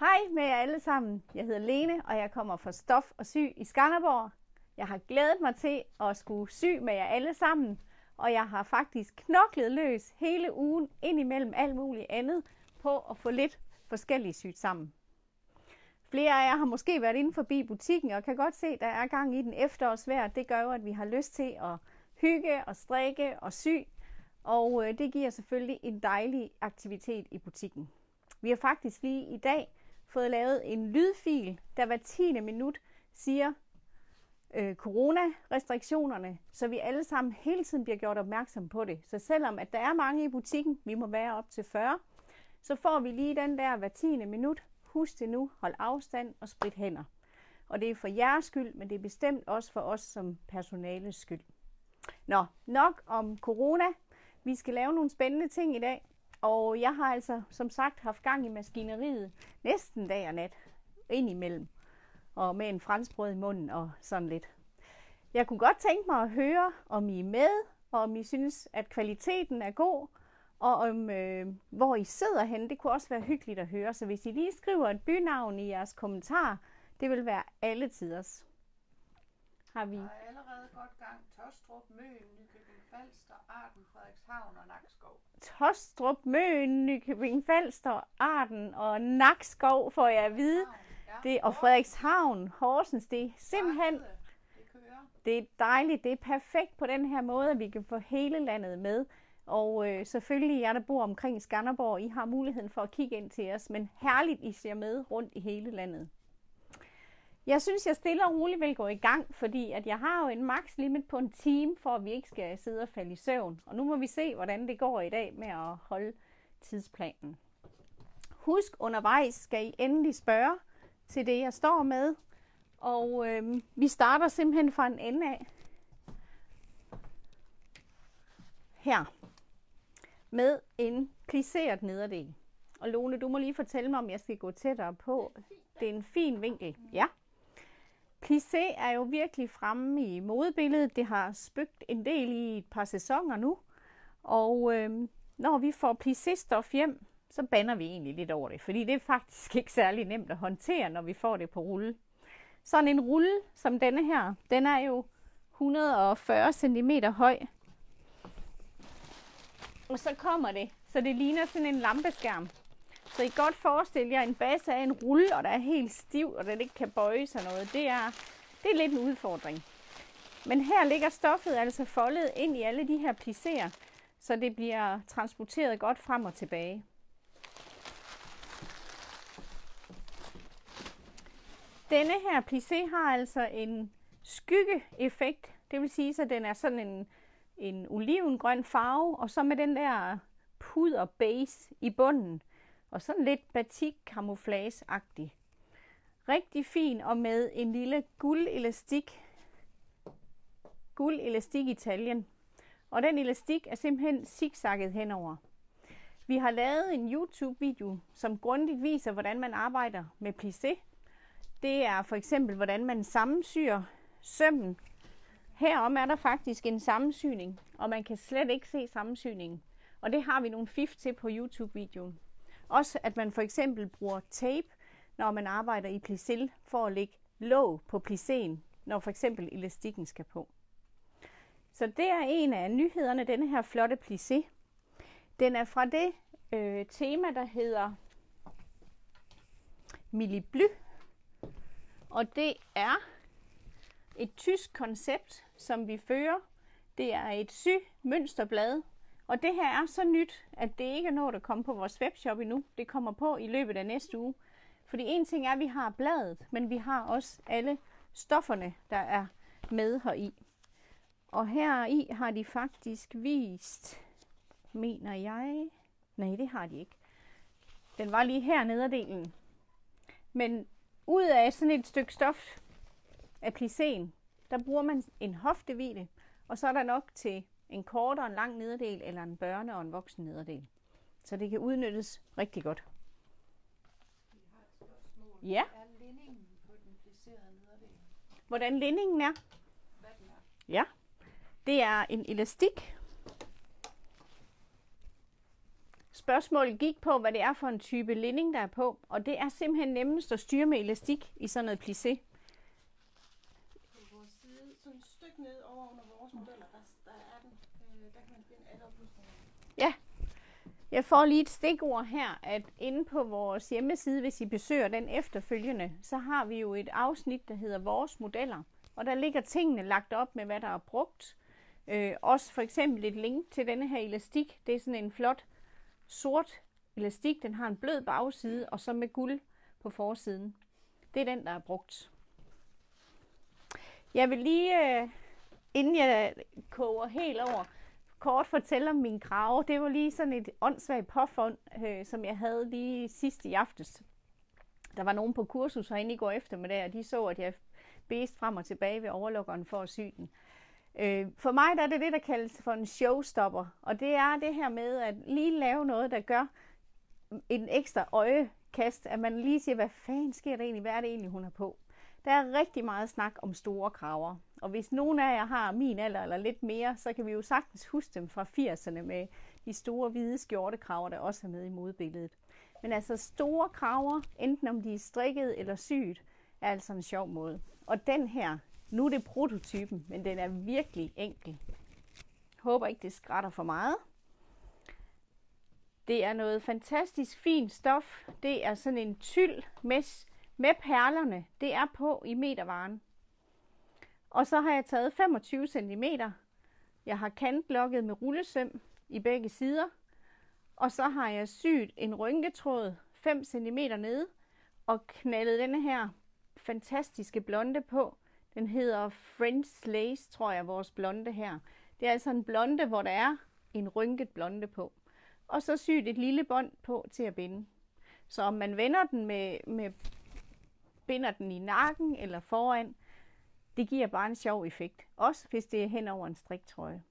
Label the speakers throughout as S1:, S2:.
S1: Hej med jer alle sammen. Jeg hedder Lene, og jeg kommer fra Stof og Sy i Skanderborg. Jeg har glædet mig til at skulle sy med jer alle sammen, og jeg har faktisk knoklet løs hele ugen ind imellem alt muligt andet på at få lidt forskelligt sygt sammen. Flere af jer har måske været inde forbi butikken og kan godt se, at der er gang i den efterårsvejr. Det gør jo, at vi har lyst til at hygge og strikke og sy, og øh, det giver selvfølgelig en dejlig aktivitet i butikken. Vi har faktisk lige i dag fået lavet en lydfil, der hver 10. minut siger øh, coronarestriktionerne, så vi alle sammen hele tiden bliver gjort opmærksom på det. Så selvom at der er mange i butikken, vi må være op til 40, så får vi lige den der hver 10. minut. Husk det nu, hold afstand og sprit hænder. Og det er for jeres skyld, men det er bestemt også for os som personales skyld. Nå, nok om corona. Vi skal lave nogle spændende ting i dag. Og jeg har altså, som sagt, haft gang i maskineriet næsten dag og nat indimellem. Og med en franskbrød i munden og sådan lidt. Jeg kunne godt tænke mig at høre, om I er med, og om I synes, at kvaliteten er god, og om øh, hvor I sidder hen. Det kunne også være hyggeligt at høre. Så hvis I lige skriver et bynavn i jeres kommentar, det vil være alle tiders.
S2: Har vi? Der er allerede godt gang. Tostrup, Møn, Nykøbing Falster, Arden, Frederikshavn og Nakskov.
S1: Tostrup, Møn, Nykøbing Falster, Arden og Nakskov, får jeg at vide. Ja. Det, og Frederikshavn, Horsens, det er simpelthen... Det er dejligt, det er perfekt på den her måde, at vi kan få hele landet med. Og øh, selvfølgelig jer, der bor omkring Skanderborg, I har muligheden for at kigge ind til os, men herligt, I ser med rundt i hele landet. Jeg synes, jeg stille og roligt vil gå i gang, fordi at jeg har jo en max limit på en time, for at vi ikke skal sidde og falde i søvn. Og nu må vi se, hvordan det går i dag med at holde tidsplanen. Husk, undervejs skal I endelig spørge til det, jeg står med. Og øhm, vi starter simpelthen fra en ende af. Her. Med en plisseret nederdel. Og Lone, du må lige fortælle mig, om jeg skal gå tættere på. Det er en fin vinkel. Ja. Plissé er jo virkelig fremme i modebilledet. Det har spygt en del i et par sæsoner nu. Og øh, når vi får plissé-stof hjem, så banner vi egentlig lidt over det, fordi det er faktisk ikke særlig nemt at håndtere, når vi får det på rulle. Sådan en rulle som denne her, den er jo 140 cm høj. Og så kommer det, så det ligner sådan en lampeskærm. Så I kan godt forestille jer en base af en rulle, og der er helt stiv, og den ikke kan bøje sig noget. Det er, det er lidt en udfordring. Men her ligger stoffet altså foldet ind i alle de her plisser, så det bliver transporteret godt frem og tilbage. Denne her plissé har altså en skyggeeffekt, det vil sige, at den er sådan en, en olivengrøn farve, og så med den der puder base i bunden, og sådan lidt batik camouflage -agtig. Rigtig fin og med en lille guldelastik, guldelastik i taljen. Og den elastik er simpelthen zigzagget henover. Vi har lavet en YouTube-video, som grundigt viser, hvordan man arbejder med plissé. Det er for eksempel, hvordan man sammensyr sømmen. Herom er der faktisk en sammensyning, og man kan slet ikke se sammensyningen. Og det har vi nogle fif til på YouTube-videoen. Også at man for eksempel bruger tape, når man arbejder i plissé, for at lægge låg på plisséen, når for eksempel elastikken skal på. Så det er en af nyhederne, denne her flotte plissé. Den er fra det øh, tema, der hedder Millibly. Og det er et tysk koncept, som vi fører. Det er et sy-mønsterblad, og det her er så nyt, at det ikke er nået at komme på vores webshop endnu. Det kommer på i løbet af næste uge. Fordi en ting er, at vi har bladet, men vi har også alle stofferne, der er med heri. Og her i har de faktisk vist, mener jeg, nej det har de ikke. Den var lige her nederdelen. Men ud af sådan et stykke stof af plisséen, der bruger man en hoftevide, og så er der nok til en kort og en lang nederdel, eller en børne- og en voksen nederdel. Så det kan udnyttes rigtig godt.
S2: Vi har et spørgsmål.
S1: Ja.
S2: Er lindingen på den plisserede nederdel?
S1: Hvordan lindingen er?
S2: Hvad den er?
S1: Ja. Det er en elastik, Spørgsmålet gik på, hvad det er for en type linding, der er på, og det er simpelthen nemmest at styre med elastik i sådan noget plissé.
S2: På vores side, sådan et stykke ned over under vores modeller, der, der er den. Øh, der kan man finde alle oplysninger.
S1: Ja, jeg får lige et stikord her, at inde på vores hjemmeside, hvis I besøger den efterfølgende, så har vi jo et afsnit, der hedder Vores Modeller. Og der ligger tingene lagt op med, hvad der er brugt. Øh, også for eksempel et link til denne her elastik. Det er sådan en flot sort elastik. Den har en blød bagside, og så med guld på forsiden. Det er den, der er brugt. Jeg vil lige, øh, inden jeg koger helt over, kort fortælle om min krave. Det var lige sådan et åndssvagt påfund, øh, som jeg havde lige sidst i aftes. Der var nogen på kursus herinde i går eftermiddag, og de så, at jeg bedst frem og tilbage ved overlukkeren for at sy den. Øh, for mig der er det det, der kaldes for en showstopper, og det er det her med at lige lave noget, der gør en ekstra øjekast, at man lige siger, hvad fanden sker der egentlig, hvad er det egentlig, hun har på. Der er rigtig meget snak om store kraver, og hvis nogen af jer har min alder eller lidt mere, så kan vi jo sagtens huske dem fra 80'erne med de store hvide skjortekraver, der også er med i modbilledet. Men altså store kraver, enten om de er strikket eller syet, er altså en sjov måde. Og den her, nu er det prototypen, men den er virkelig enkel. Håber ikke, det skrætter for meget. Det er noget fantastisk fint stof. Det er sådan en tyld mesh med perlerne. Det er på i metervaren. Og så har jeg taget 25 cm. Jeg har kantlokket med rullesøm i begge sider. Og så har jeg syet en rynketråd 5 cm nede og knaldet denne her fantastiske blonde på. Den hedder French Lace, tror jeg, vores blonde her. Det er altså en blonde, hvor der er en rynket blonde på. Og så syet et lille bånd på til at binde. Så om man vender den med, med binder den i nakken eller foran, det giver bare en sjov effekt. Også hvis det er hen over en striktrøje.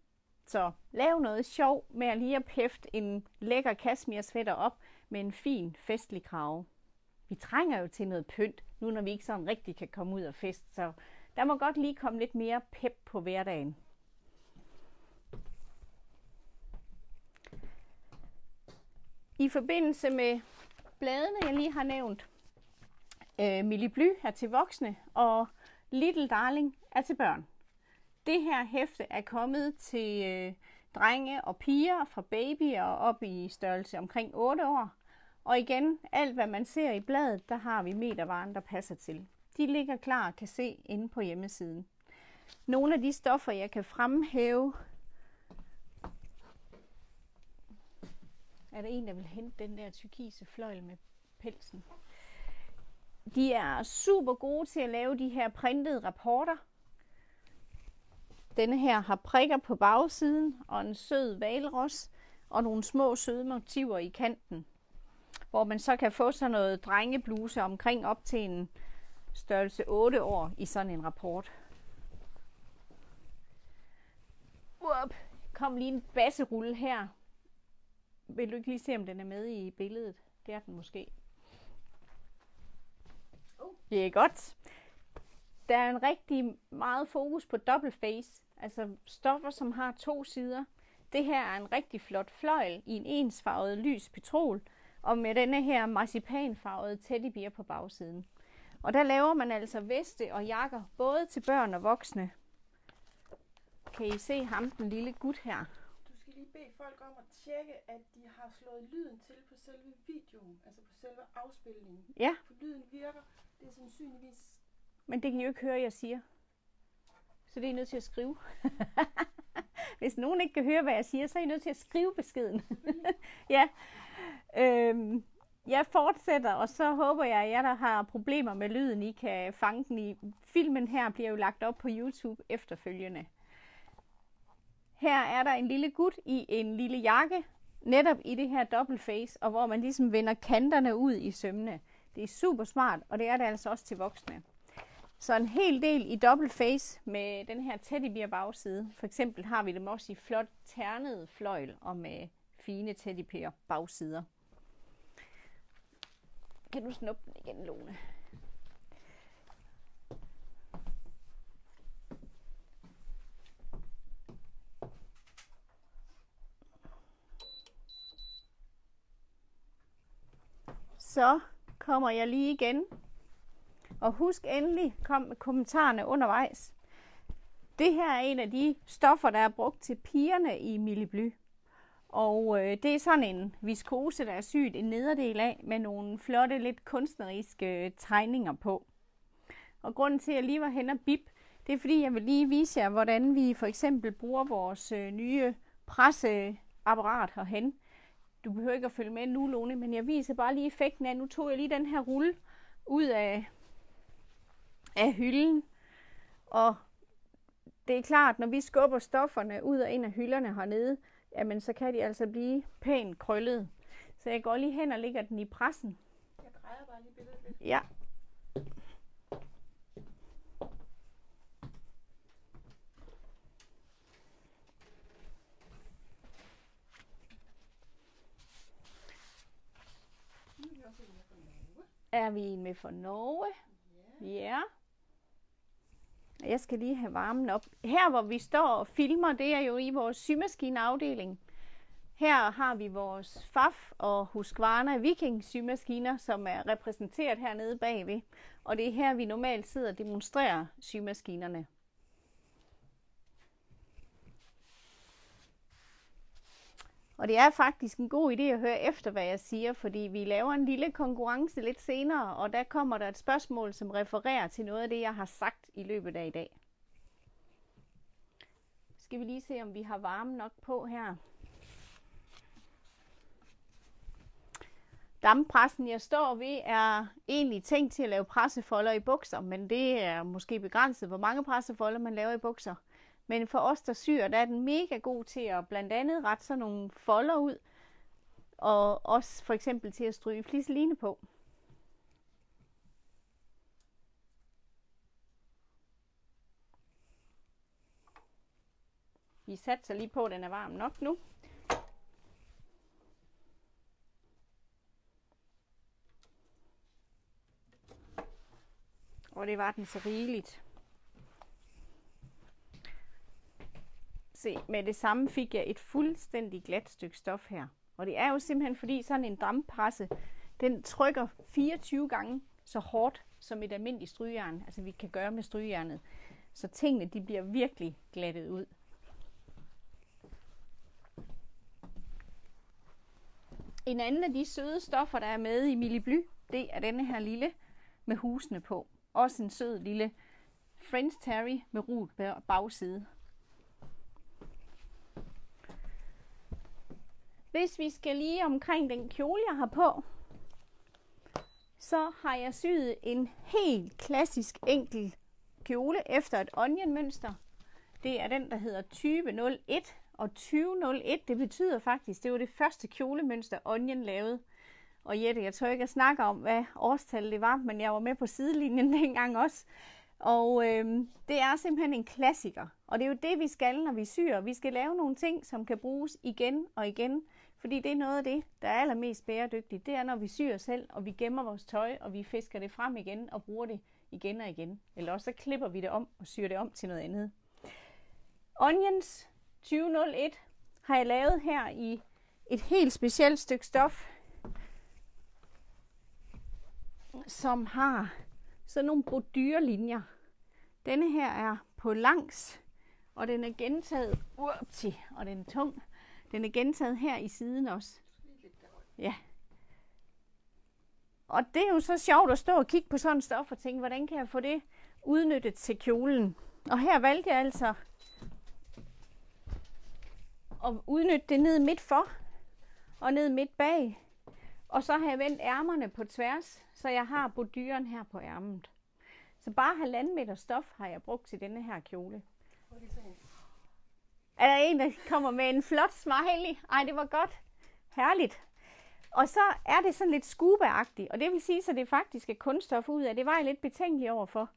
S1: Så lav noget sjov med at lige at pæfte en lækker kasmir op med en fin festlig krave. Vi trænger jo til noget pynt, nu når vi ikke sådan rigtig kan komme ud og fest, så der må godt lige komme lidt mere pep på hverdagen. I forbindelse med bladene, jeg lige har nævnt, øh, Millie Bly er til voksne, og Little Darling er til børn. Det her hæfte er kommet til øh, drenge og piger fra babyer op i størrelse omkring 8 år. Og igen, alt hvad man ser i bladet, der har vi metervaren, der passer til. De ligger klar og kan se inde på hjemmesiden. Nogle af de stoffer, jeg kan fremhæve, er der en, der vil hente den der tyrkise fløjl med pelsen. De er super gode til at lave de her printede rapporter. Denne her har prikker på bagsiden og en sød valros og nogle små søde motiver i kanten, hvor man så kan få sådan noget drengebluse omkring op til en størrelse 8 år i sådan en rapport. Up. Kom lige en basserulle her. Vil du ikke lige se, om den er med i billedet? Det er den måske. Det er godt. Der er en rigtig meget fokus på double face, altså stoffer, som har to sider. Det her er en rigtig flot fløjl i en ensfarvet lys petrol, og med denne her marcipanfarvede teddybeer på bagsiden. Og der laver man altså veste og jakker, både til børn og voksne. Kan I se ham, den lille gut her?
S2: Du skal lige bede folk om at tjekke, at de har slået lyden til på selve videoen, altså på selve afspilningen.
S1: Ja.
S2: For lyden virker. Det er sandsynligvis...
S1: Men det kan I jo ikke høre, jeg siger. Så det er I nødt til at skrive. Hvis nogen ikke kan høre, hvad jeg siger, så er I nødt til at skrive beskeden. ja. Øhm, jeg fortsætter, og så håber jeg, at jer, der har problemer med lyden, I kan fange den i. Filmen her bliver jo lagt op på YouTube efterfølgende. Her er der en lille gut i en lille jakke, netop i det her double face, og hvor man ligesom vender kanterne ud i sømne. Det er super smart, og det er det altså også til voksne. Så en hel del i double face med den her teddybear bagside. For eksempel har vi dem også i flot ternet fløjl og med fine teddybeer bagsider. Kan du snuppe den igen, Lone? så kommer jeg lige igen. Og husk endelig, kom med kommentarerne undervejs. Det her er en af de stoffer, der er brugt til pigerne i Millibly. Og øh, det er sådan en viskose, der er syet en nederdel af, med nogle flotte, lidt kunstneriske øh, tegninger på. Og grunden til, at jeg lige var hen og bip, det er fordi, jeg vil lige vise jer, hvordan vi for eksempel bruger vores øh, nye presseapparat herhen. Du behøver ikke at følge med nu, Lone, men jeg viser bare lige effekten af, nu tog jeg lige den her rulle ud af, af hylden. Og det er klart, når vi skubber stofferne ud og ind af hylderne hernede, jamen så kan de altså blive pænt krøllet. Så jeg går lige hen og lægger den i pressen.
S2: Jeg drejer bare lige billedet lidt.
S1: Ja.
S2: Nu er vi også en med fra Norge.
S1: Er vi en med for Norge? Ja. Jeg skal lige have varmen op. Her, hvor vi står og filmer, det er jo i vores symaskineafdeling. Her har vi vores FAF og Husqvarna Viking symaskiner, som er repræsenteret hernede bagved. Og det er her, vi normalt sidder og demonstrerer symaskinerne. Og det er faktisk en god idé at høre efter, hvad jeg siger, fordi vi laver en lille konkurrence lidt senere, og der kommer der et spørgsmål, som refererer til noget af det, jeg har sagt i løbet af i dag. Skal vi lige se, om vi har varme nok på her. Dampressen, jeg står ved, er egentlig tænkt til at lave pressefolder i bukser, men det er måske begrænset, hvor mange pressefolder man laver i bukser. Men for os, der syr, der er den mega god til at blandt andet rette sådan nogle folder ud, og også for eksempel til at stryge fliseline på. Vi satser lige på, at den er varm nok nu. Og det var den så rigeligt. Se, med det samme fik jeg et fuldstændig glat stykke stof her. Og det er jo simpelthen fordi sådan en damppresse, den trykker 24 gange så hårdt som et almindeligt strygejern, altså vi kan gøre med strygejernet. Så tingene de bliver virkelig glattet ud. En anden af de søde stoffer, der er med i Millibly, det er denne her lille med husene på. Også en sød lille French Terry med rut bagside. Hvis vi skal lige omkring den kjole, jeg har på, så har jeg syet en helt klassisk enkel kjole efter et onion-mønster. Det er den, der hedder 2001, og 2001, det betyder faktisk, det var det første kjolemønster, Onion lavede. Og Jette, jeg tør ikke jeg snakke om, hvad årstallet det var, men jeg var med på sidelinjen dengang også. Og øhm, det er simpelthen en klassiker. Og det er jo det, vi skal, når vi syr. Vi skal lave nogle ting, som kan bruges igen og igen. Fordi det er noget af det, der er allermest bæredygtigt. Det er, når vi syr selv, og vi gemmer vores tøj, og vi fisker det frem igen og bruger det igen og igen. Eller også så klipper vi det om og syr det om til noget andet. Onions 2001 har jeg lavet her i et helt specielt stykke stof, som har sådan nogle brodyrelinjer. Denne her er på langs, og den er gentaget up til, og den er tung. Den er gentaget her i siden også. Ja. Og det er jo så sjovt at stå og kigge på sådan stof og tænke, hvordan kan jeg få det udnyttet til kjolen? Og her valgte jeg altså at udnytte det ned midt for og ned midt bag. Og så har jeg vendt ærmerne på tværs, så jeg har bodyren her på ærmet. Så bare halvanden meter stof har jeg brugt til denne her kjole. Er der en, der kommer med en flot smiley? Ej, det var godt. Herligt. Og så er det sådan lidt scuba-agtigt, og det vil sige, at det faktisk er kunststof ud af. Det var jeg lidt betænkelig overfor.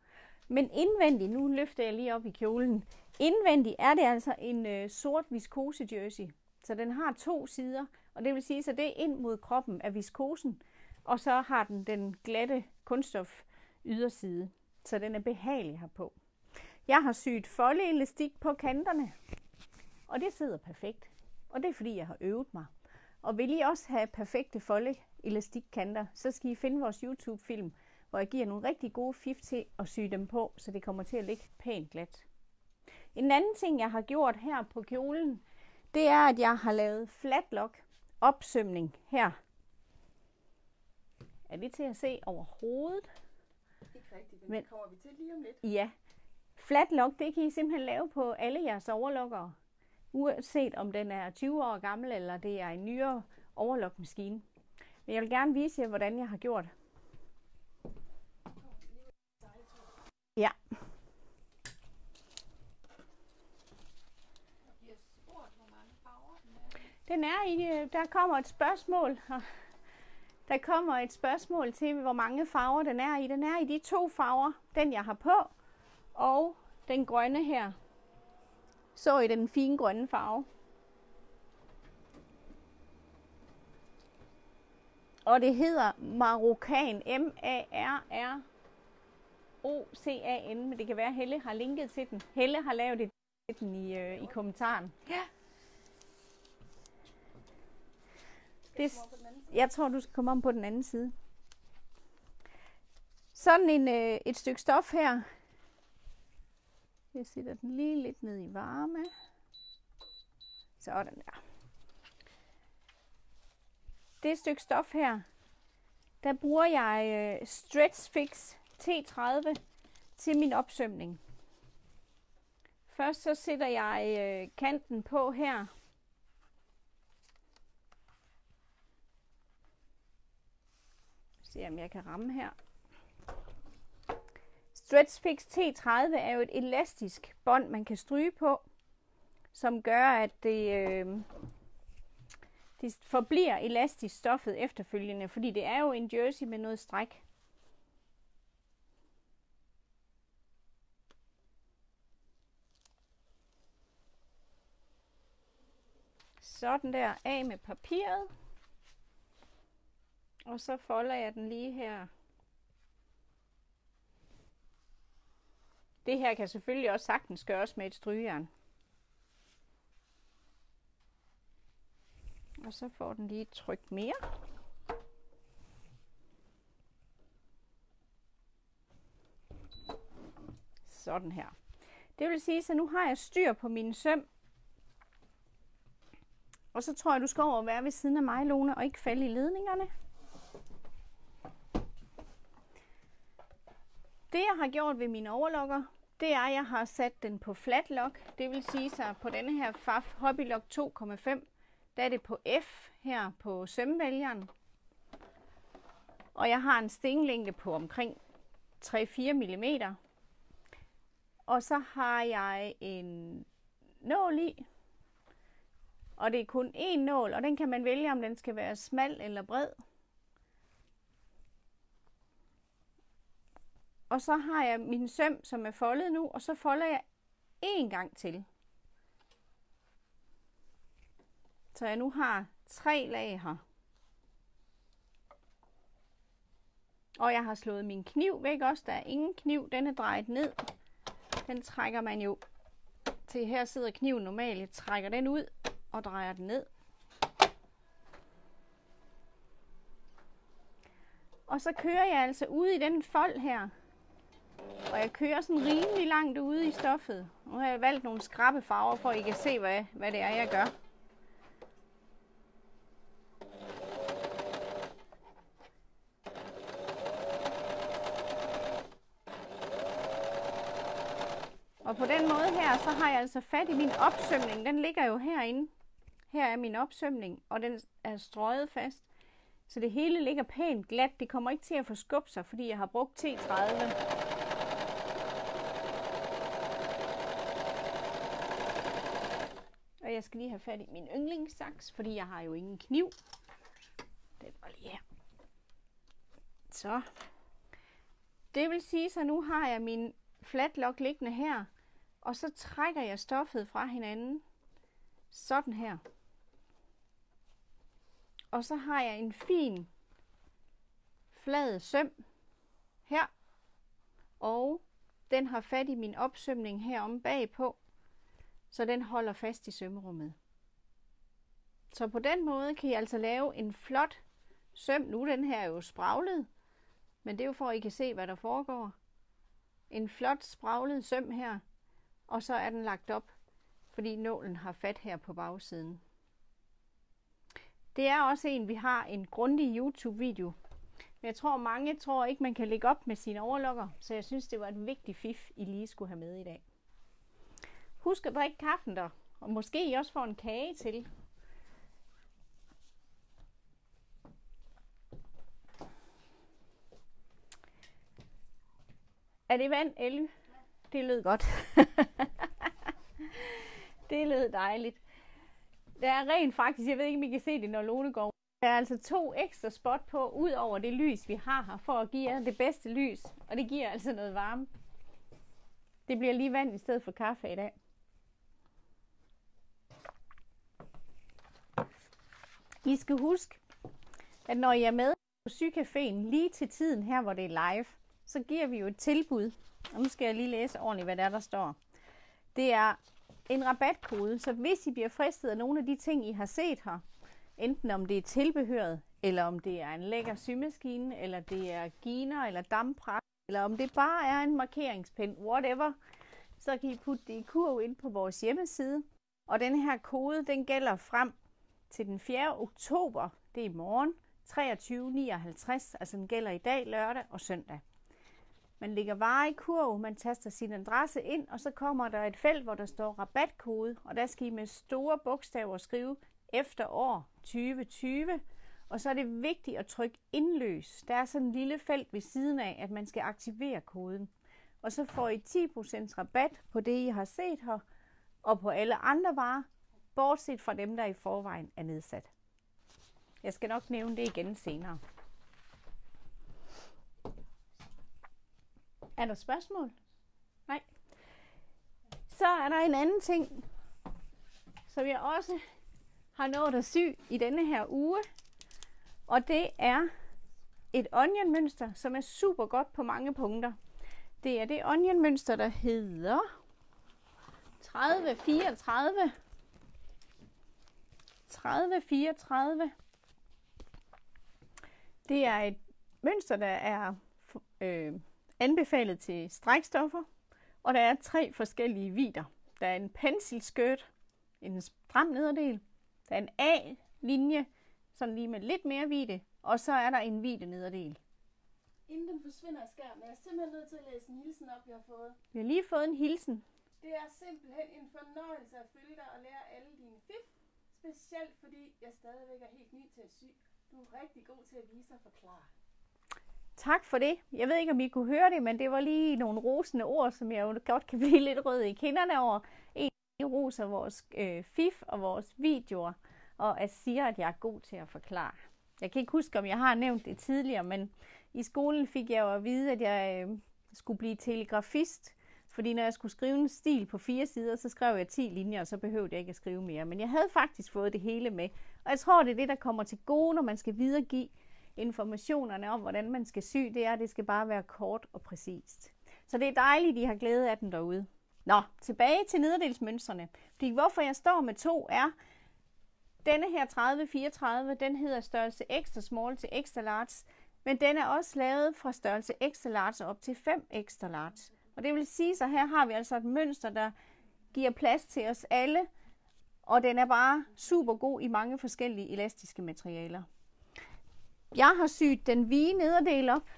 S1: Men indvendigt, nu løfter jeg lige op i kjolen, indvendigt er det altså en øh, sort viskose jersey. Så den har to sider, og det vil sige, at det er ind mod kroppen af viskosen, og så har den den glatte kunststof yderside, så den er behagelig herpå. Jeg har syet foldeelastik på kanterne, og det sidder perfekt. Og det er fordi, jeg har øvet mig. Og vil I også have perfekte folde elastikkanter, så skal I finde vores YouTube-film, hvor jeg giver nogle rigtig gode fif til at sy dem på, så det kommer til at ligge pænt glat. En anden ting, jeg har gjort her på kjolen, det er, at jeg har lavet flatlock opsømning her. Er det til at se over hovedet?
S2: Ikke rigtigt, men,
S1: Men-
S2: det kommer vi til lige om lidt.
S1: Ja. Flatlock, det kan I simpelthen lave på alle jeres overlockere. Uanset om den er 20 år gammel, eller det er en nyere overlockmaskine. Men jeg vil gerne vise jer, hvordan jeg har gjort. Ja. Den er i, der kommer et spørgsmål. Der kommer et spørgsmål til, hvor mange farver den er i. Den er i de to farver, den jeg har på, og den grønne her. Så i den fine grønne farve. Og det hedder Marokkan. M-A-R-R-O-C-A-N. Men det kan være, at Helle har linket til den. Helle har lavet det den i, øh, i kommentaren. Ja. Det, jeg tror, du skal komme om på den anden side. Sådan en, øh, et stykke stof her. Jeg sætter den lige lidt ned i varme. Sådan der. Det stykke stof her, der bruger jeg øh, Stretch Fix T30 til min opsømning. Først så sætter jeg øh, kanten på her. Se om jeg kan ramme her. Stretchfix T30 er jo et elastisk bånd, man kan stryge på, som gør, at det, øh, det forbliver elastisk stoffet efterfølgende, fordi det er jo en jersey med noget stræk. Sådan der, af med papiret. Og så folder jeg den lige her. Det her kan selvfølgelig også sagtens gøres med et strygejern. Og så får den lige et tryk mere. Sådan her. Det vil sige, så nu har jeg styr på min søm. Og så tror jeg, du skal over og være ved siden af mig, Lone, og ikke falde i ledningerne. Det jeg har gjort ved mine overlokker, det er, at jeg har sat den på flat lock. Det vil sige så på denne her FAF Hobby Lock 2,5, der er det på F her på sømvælgeren. Og jeg har en stinglængde på omkring 3-4 mm. Og så har jeg en nål i. Og det er kun én nål, og den kan man vælge, om den skal være smal eller bred. Og så har jeg min søm, som er foldet nu, og så folder jeg en gang til. Så jeg nu har tre lag her. Og jeg har slået min kniv væk også. Der er ingen kniv. Den er drejet ned. Den trækker man jo til her sidder kniven normalt. Jeg trækker den ud og drejer den ned. Og så kører jeg altså ude i den fold her. Og jeg kører sådan rimelig langt ude i stoffet. Nu har jeg valgt nogle skrappe farver, for at I kan se, hvad, hvad det er, jeg gør. Og på den måde her, så har jeg altså fat i min opsømning. Den ligger jo herinde. Her er min opsømning, og den er strøget fast. Så det hele ligger pænt glat. Det kommer ikke til at forskubbe sig, fordi jeg har brugt T30. Jeg skal lige have fat i min yndlingssaks, fordi jeg har jo ingen kniv. Den var lige her. Så. Det vil sige, så nu har jeg min flatlock liggende her. Og så trækker jeg stoffet fra hinanden. Sådan her. Og så har jeg en fin flad søm her. Og den har fat i min opsømning herom bagpå. Så den holder fast i sømmerummet. Så på den måde kan I altså lave en flot søm. Nu den her er jo spraglet, men det er jo for, at I kan se, hvad der foregår. En flot spraglet søm her, og så er den lagt op, fordi nålen har fat her på bagsiden. Det er også en, vi har en grundig YouTube-video. Men jeg tror, mange tror ikke, man kan lægge op med sine overlokker, så jeg synes, det var et vigtigt fif, I lige skulle have med i dag. Husk at drikke kaffen der, og måske I også får en kage til. Er det vand, Elly? Det lød godt. det lød dejligt. Der er rent faktisk, jeg ved ikke, om I kan se det, når Lone går. Der er altså to ekstra spot på, ud over det lys, vi har her, for at give jer det bedste lys. Og det giver altså noget varme. Det bliver lige vand i stedet for kaffe i dag. I skal huske, at når I er med på sygecaféen lige til tiden her, hvor det er live, så giver vi jo et tilbud. Og nu skal jeg lige læse ordentligt, hvad der, der står. Det er en rabatkode, så hvis I bliver fristet af nogle af de ting, I har set her, enten om det er tilbehøret, eller om det er en lækker symaskine, eller det er giner, eller damprak, eller om det bare er en markeringspind, whatever, så kan I putte det i kurv ind på vores hjemmeside. Og den her kode, den gælder frem til den 4. oktober, det er i morgen, 23.59, altså den gælder i dag, lørdag og søndag. Man lægger varer i kurv, man taster sin adresse ind, og så kommer der et felt, hvor der står rabatkode, og der skal I med store bogstaver skrive efterår 2020, og så er det vigtigt at trykke indløs. Der er sådan en lille felt ved siden af, at man skal aktivere koden. Og så får I 10% rabat på det, I har set her, og på alle andre varer, bortset fra dem, der i forvejen er nedsat. Jeg skal nok nævne det igen senere. Er der spørgsmål? Nej. Så er der en anden ting, som jeg også har nået at sy i denne her uge. Og det er et onion-mønster, som er super godt på mange punkter. Det er det onion-mønster, der hedder 3034. 3034. Det er et mønster, der er øh, anbefalet til strækstoffer, og der er tre forskellige vider. Der er en penselskørt, en stram nederdel, der er en A-linje, sådan lige med lidt mere vide, og så er der en vide nederdel.
S2: Inden den forsvinder i skærmen, er jeg simpelthen nødt til at læse en hilsen op, jeg har fået.
S1: Vi har lige fået en hilsen.
S2: Det er simpelthen en fornøjelse at følge dig og lære alle dine fif. Specielt fordi jeg stadigvæk er helt ny til at sy. Du er rigtig god til at vise og forklare.
S1: Tak for det. Jeg ved ikke, om I kunne høre det, men det var lige nogle rosende ord, som jeg jo godt kan blive lidt rød i kinderne over. En roser vores øh, fif og vores videoer, og at siger, at jeg er god til at forklare. Jeg kan ikke huske, om jeg har nævnt det tidligere, men i skolen fik jeg jo at vide, at jeg øh, skulle blive telegrafist, fordi når jeg skulle skrive en stil på fire sider, så skrev jeg 10 linjer, og så behøvede jeg ikke at skrive mere. Men jeg havde faktisk fået det hele med. Og jeg tror, det er det, der kommer til gode, når man skal videregive informationerne om, hvordan man skal sy. Det er, at det skal bare være kort og præcist. Så det er dejligt, at I har glæde af den derude. Nå, tilbage til nederdelsmønstrene. Fordi hvorfor jeg står med to er, denne her 3034, den hedder størrelse extra small til extra large, men den er også lavet fra størrelse extra large op til 5 extra large. Og det vil sige, så her har vi altså et mønster, der giver plads til os alle, og den er bare super god i mange forskellige elastiske materialer. Jeg har syet den hvide nederdel op,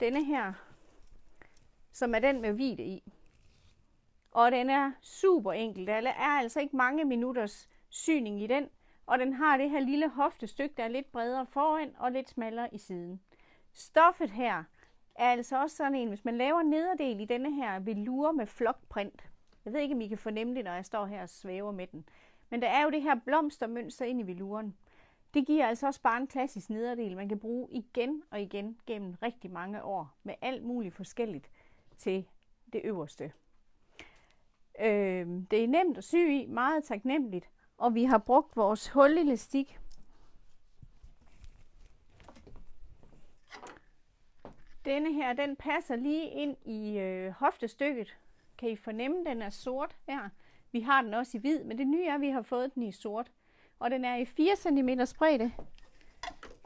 S1: denne her, som er den med hvide i. Og den er super enkel. Der er altså ikke mange minutters syning i den. Og den har det her lille hoftestykke, der er lidt bredere foran og lidt smallere i siden. Stoffet her er altså også sådan en, hvis man laver nederdel i denne her velour med flokprint. Jeg ved ikke, om I kan fornemme det, når jeg står her og svæver med den. Men der er jo det her blomstermønster ind i velouren. Det giver altså også bare en klassisk nederdel, man kan bruge igen og igen gennem rigtig mange år med alt muligt forskelligt til det øverste. Øh, det er nemt at sy i, meget taknemmeligt, og vi har brugt vores hulelastik. Denne her, den passer lige ind i øh, hoftestykket. Kan I fornemme, den er sort her. Vi har den også i hvid, men det nye er, at vi har fået den i sort. Og den er i 4 cm bredde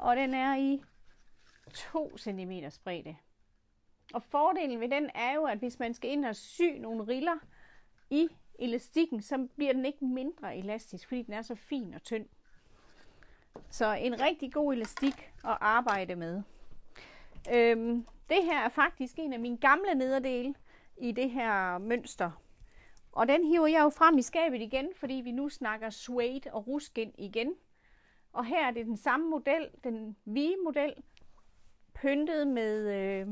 S1: og den er i 2 cm bredde. Og fordelen ved den er jo, at hvis man skal ind og sy nogle riller i elastikken, så bliver den ikke mindre elastisk, fordi den er så fin og tynd. Så en rigtig god elastik at arbejde med. Øhm, det her er faktisk en af mine gamle nederdele i det her mønster. Og den hiver jeg jo frem i skabet igen, fordi vi nu snakker suede og ruskin igen. Og her er det den samme model, den hvide model, pyntet med, øh,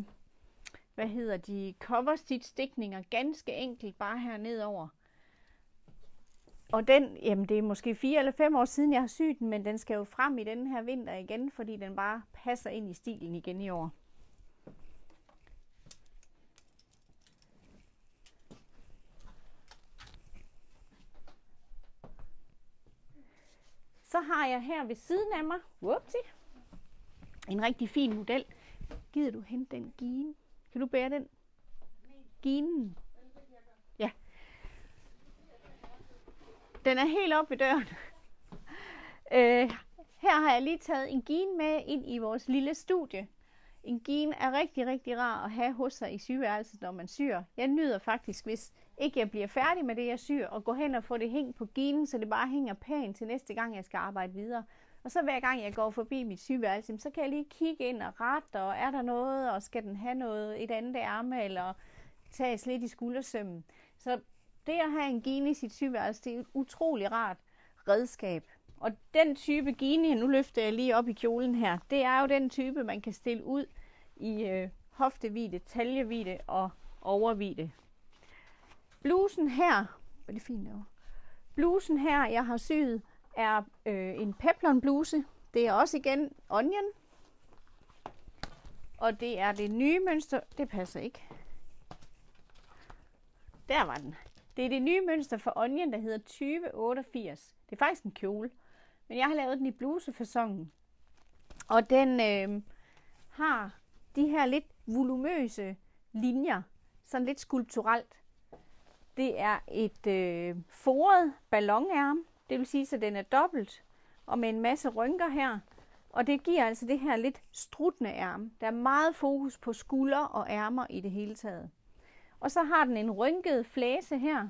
S1: hvad hedder de, cover stitch stikninger, ganske enkelt bare her nedover. Og den, jamen det er måske fire eller fem år siden, jeg har syet den, men den skal jo frem i den her vinter igen, fordi den bare passer ind i stilen igen i år. Så har jeg her ved siden af mig, whoopsie, en rigtig fin model. Gider du hente den gine? Kan du bære den? Ginen. Ja. Den er helt oppe i døren. Øh, her har jeg lige taget en gine med ind i vores lille studie. En gin er rigtig, rigtig rar at have hos sig i sygeværelset, når man syr. Jeg nyder faktisk, hvis ikke jeg bliver færdig med det, jeg syr, og gå hen og få det hængt på ginen, så det bare hænger pænt til næste gang, jeg skal arbejde videre. Og så hver gang jeg går forbi mit sygeværelse, så kan jeg lige kigge ind og rette, og er der noget, og skal den have noget, et andet ærme, eller tages lidt i skuldersømmen. Så det at have en gine i sit sygeværelse, det er et utrolig rart redskab. Og den type gini, nu løfter jeg lige op i kjolen her, det er jo den type, man kan stille ud i øh, hoftevide, taljevide og overvide. Blusen her, hvor det fint derovre? Blusen her, jeg har syet, er øh, en peplon bluse. Det er også igen onion. Og det er det nye mønster. Det passer ikke. Der var den. Det er det nye mønster for onion, der hedder 2088. Det er faktisk en kjole. Men jeg har lavet den i blusefasongen. Og den øh, har de her lidt volumøse linjer. Sådan lidt skulpturelt. Det er et øh, foret ballonærm, det vil sige, at den er dobbelt og med en masse rynker her. Og det giver altså det her lidt struttende ærm. Der er meget fokus på skulder og ærmer i det hele taget. Og så har den en rynket flæse her,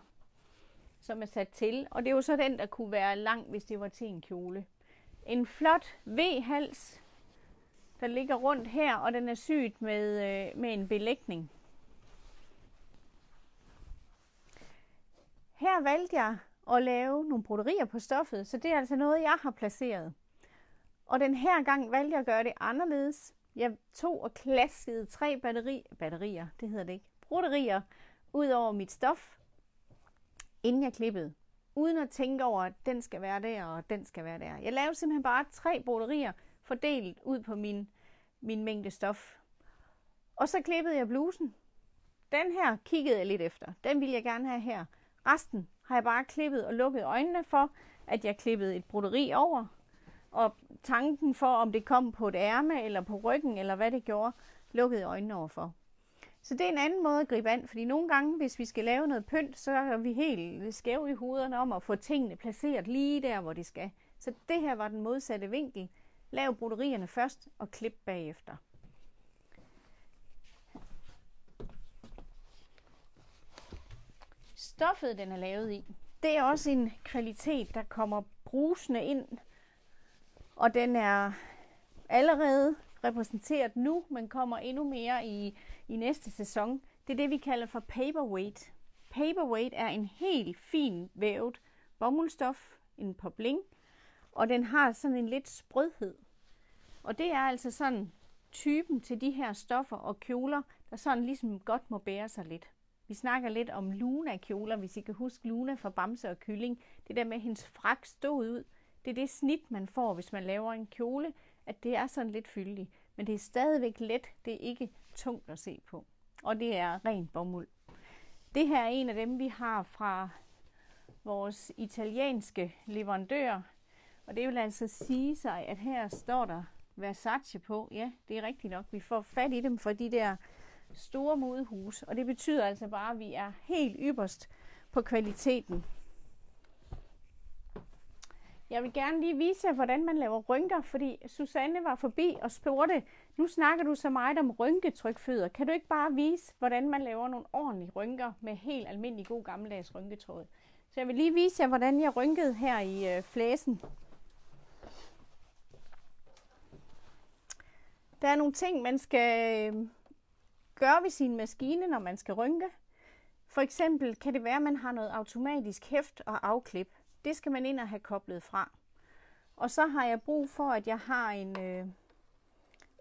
S1: som er sat til. Og det er jo så den, der kunne være lang, hvis det var til en kjole. En flot V-hals, der ligger rundt her, og den er syet med, øh, med en belægning. Her valgte jeg at lave nogle broderier på stoffet, så det er altså noget, jeg har placeret. Og den her gang valgte jeg at gøre det anderledes. Jeg tog og klaskede tre batteri, batterier, det hedder det ikke, broderier, ud over mit stof, inden jeg klippede. Uden at tænke over, at den skal være der, og den skal være der. Jeg lavede simpelthen bare tre broderier, fordelt ud på min, min mængde stof. Og så klippede jeg blusen. Den her kiggede jeg lidt efter. Den ville jeg gerne have her. Resten har jeg bare klippet og lukket øjnene for, at jeg klippede et broderi over. Og tanken for, om det kom på et ærme eller på ryggen, eller hvad det gjorde, lukkede øjnene over for. Så det er en anden måde at gribe an, fordi nogle gange, hvis vi skal lave noget pynt, så er vi helt skæve i hovederne om at få tingene placeret lige der, hvor de skal. Så det her var den modsatte vinkel. Lav broderierne først og klip bagefter. stoffet, den er lavet i, det er også en kvalitet, der kommer brusende ind. Og den er allerede repræsenteret nu, men kommer endnu mere i, i næste sæson. Det er det, vi kalder for paperweight. Paperweight er en helt fin vævet bomuldstof, en popling, og den har sådan en lidt sprødhed. Og det er altså sådan typen til de her stoffer og kjoler, der sådan ligesom godt må bære sig lidt. Vi snakker lidt om Luna-kjoler, hvis I kan huske Luna fra Bamse og Kylling. Det der med, at hendes frak stod ud, det er det snit, man får, hvis man laver en kjole, at det er sådan lidt fyldig. Men det er stadigvæk let, det er ikke tungt at se på. Og det er ren bomuld. Det her er en af dem, vi har fra vores italienske leverandør. Og det vil altså sige sig, at her står der Versace på. Ja, det er rigtigt nok. Vi får fat i dem for de der store modehus, og det betyder altså bare, at vi er helt ypperst på kvaliteten. Jeg vil gerne lige vise jer, hvordan man laver rynker, fordi Susanne var forbi og spurgte, nu snakker du så meget om rynketrykfødder. Kan du ikke bare vise, hvordan man laver nogle ordentlige rynker med helt almindelig god gammeldags rynketråd? Så jeg vil lige vise jer, hvordan jeg rynkede her i øh, flæsen. Der er nogle ting, man skal øh, gøre ved sin maskine, når man skal rynke. For eksempel kan det være, at man har noget automatisk hæft og afklip. Det skal man ind og have koblet fra. Og så har jeg brug for, at jeg har en, øh,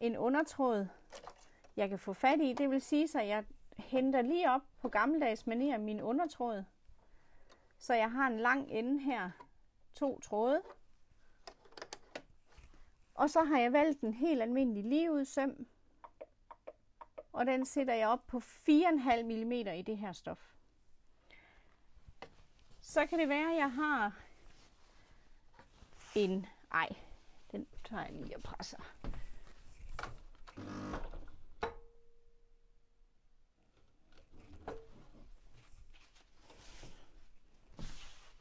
S1: en undertråd, jeg kan få fat i. Det vil sige, at jeg henter lige op på gammeldags manier min undertråd. Så jeg har en lang ende her, to tråde. Og så har jeg valgt en helt almindelig ligeud søm. Og den sætter jeg op på 4,5 mm i det her stof. Så kan det være, at jeg har en... Ej, den tager jeg lige og presser.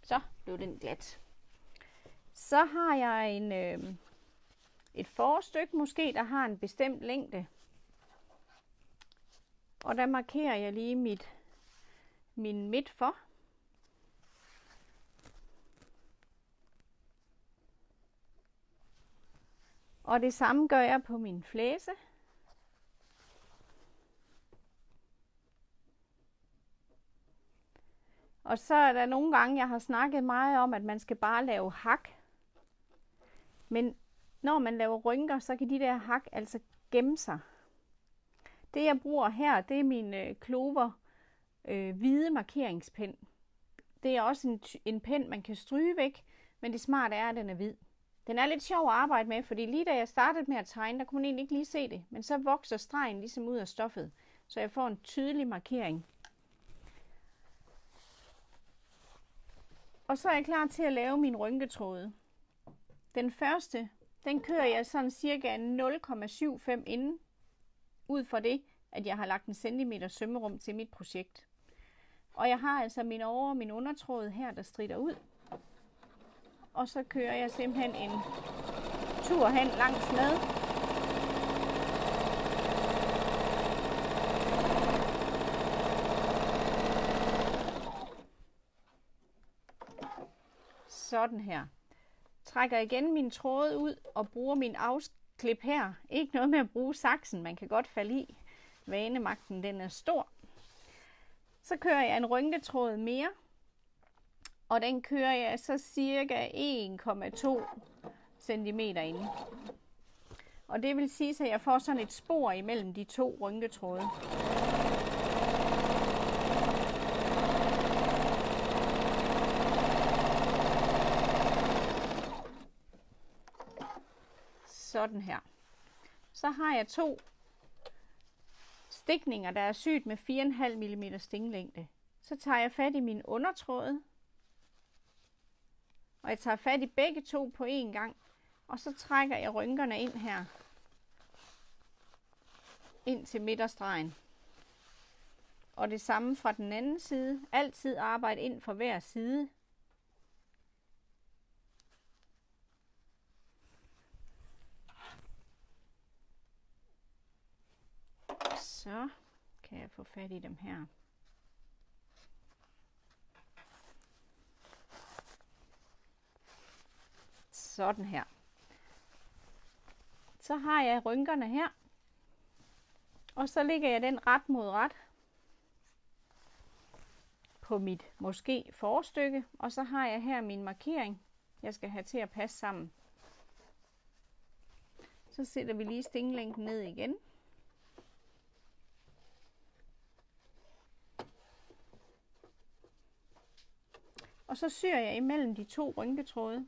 S1: Så blev den glat. Så har jeg en, øh, et forstykke måske, der har en bestemt længde. Og der markerer jeg lige mit, min midt for. Og det samme gør jeg på min flæse. Og så er der nogle gange, jeg har snakket meget om, at man skal bare lave hak. Men når man laver rynker, så kan de der hak altså gemme sig. Det jeg bruger her, det er min øh, Clover øh, hvide markeringspind. Det er også en, en pind, man kan stryge væk, men det smarte er, at den er hvid. Den er lidt sjov at arbejde med, fordi lige da jeg startede med at tegne, der kunne man egentlig ikke lige se det. Men så vokser stregen ligesom ud af stoffet, så jeg får en tydelig markering. Og så er jeg klar til at lave min rynketråde. Den første, den kører jeg sådan cirka 0,75 inden, ud fra det, at jeg har lagt en centimeter sømmerum til mit projekt. Og jeg har altså min over- og min undertråd her, der strider ud. Og så kører jeg simpelthen en tur hen langs med. Sådan her. Trækker igen min tråd ud og bruger min afklip her. Ikke noget med at bruge saksen, man kan godt falde i. Vanemagten den er stor. Så kører jeg en rynketråd mere, og den kører jeg så cirka 1,2 cm ind. Og det vil sige, at jeg får sådan et spor imellem de to rynketråde. Sådan her. Så har jeg to stikninger, der er syet med 4,5 mm stinglængde. Så tager jeg fat i min undertråd, og jeg tager fat i begge to på én gang, og så trækker jeg rynkerne ind her, ind til midterstregen. Og det samme fra den anden side. Altid arbejde ind for hver side. Så kan jeg få fat i dem her. Sådan her. Så har jeg rynkerne her. Og så lægger jeg den ret mod ret på mit måske forstykke. Og så har jeg her min markering, jeg skal have til at passe sammen. Så sætter vi lige stinglængden ned igen. Og så syr jeg imellem de to rynketråde.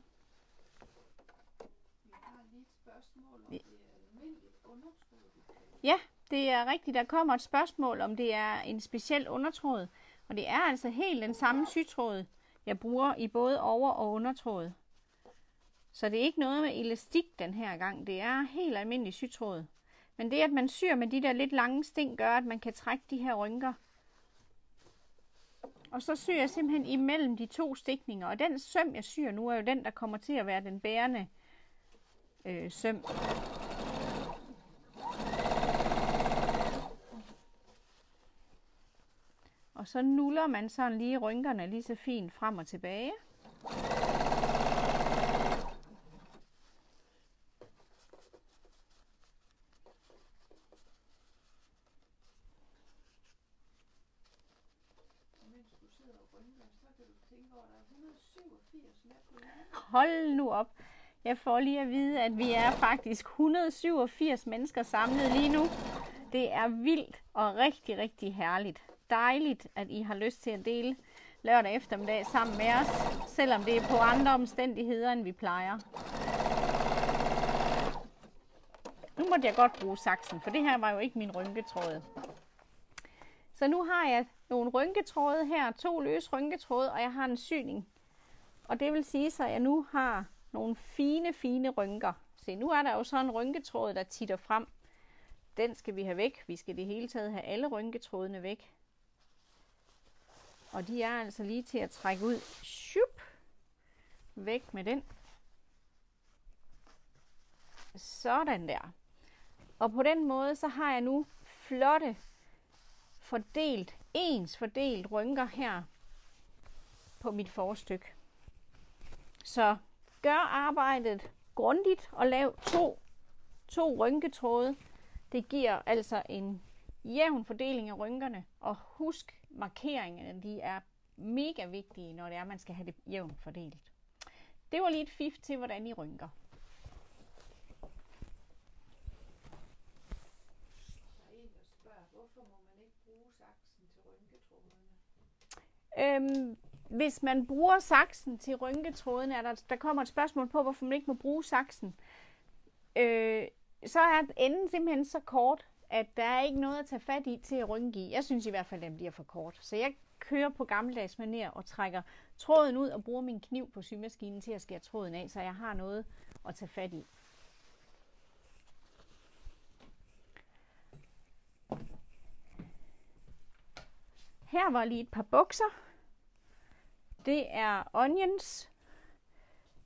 S1: Ja, det er rigtigt. Der kommer et spørgsmål, om det er en speciel undertråd. Og det er altså helt den samme sytråd, jeg bruger i både over- og undertråd. Så det er ikke noget med elastik den her gang. Det er helt almindelig sytråd. Men det, at man syr med de der lidt lange sting, gør, at man kan trække de her rynker Og så syr jeg simpelthen imellem de to stikninger. Og den søm, jeg syr nu, er jo den, der kommer til at være den bærende øh, søm. Og så nuller man sådan lige rynkerne lige så fint frem og tilbage. Hold nu op. Jeg får lige at vide, at vi er faktisk 187 mennesker samlet lige nu. Det er vildt og rigtig, rigtig herligt. Dejligt, at I har lyst til at dele lørdag eftermiddag sammen med os, selvom det er på andre omstændigheder, end vi plejer. Nu måtte jeg godt bruge saksen, for det her var jo ikke min rynketråd. Så nu har jeg nogle rynketråde her, to løse rynketråde, og jeg har en syning. Og det vil sige, så jeg nu har nogle fine, fine rynker. Se, nu er der jo sådan en rynketråd, der titter frem. Den skal vi have væk. Vi skal det hele taget have alle rynketrådene væk. Og de er altså lige til at trække ud. Shup! Væk med den. Sådan der. Og på den måde, så har jeg nu flotte, fordelt, ens fordelt rynker her på mit forstykke. Så gør arbejdet grundigt og lav to, to rynketråde. Det giver altså en jævn fordeling af rynkerne. Og husk, markeringerne de er mega vigtige, når det er, man skal have det jævnt fordelt. Det var lige et fif til, hvordan I rynker. Øhm, hvis man bruger saksen til rynketråden, er der, der kommer et spørgsmål på, hvorfor man ikke må bruge saksen. Øh, så er enden simpelthen så kort, at der er ikke noget at tage fat i til at rynke i. Jeg synes i hvert fald, at den bliver for kort. Så jeg kører på gammeldags manér og trækker tråden ud og bruger min kniv på symaskinen til at skære tråden af, så jeg har noget at tage fat i. Her var lige et par bukser. Det er Onions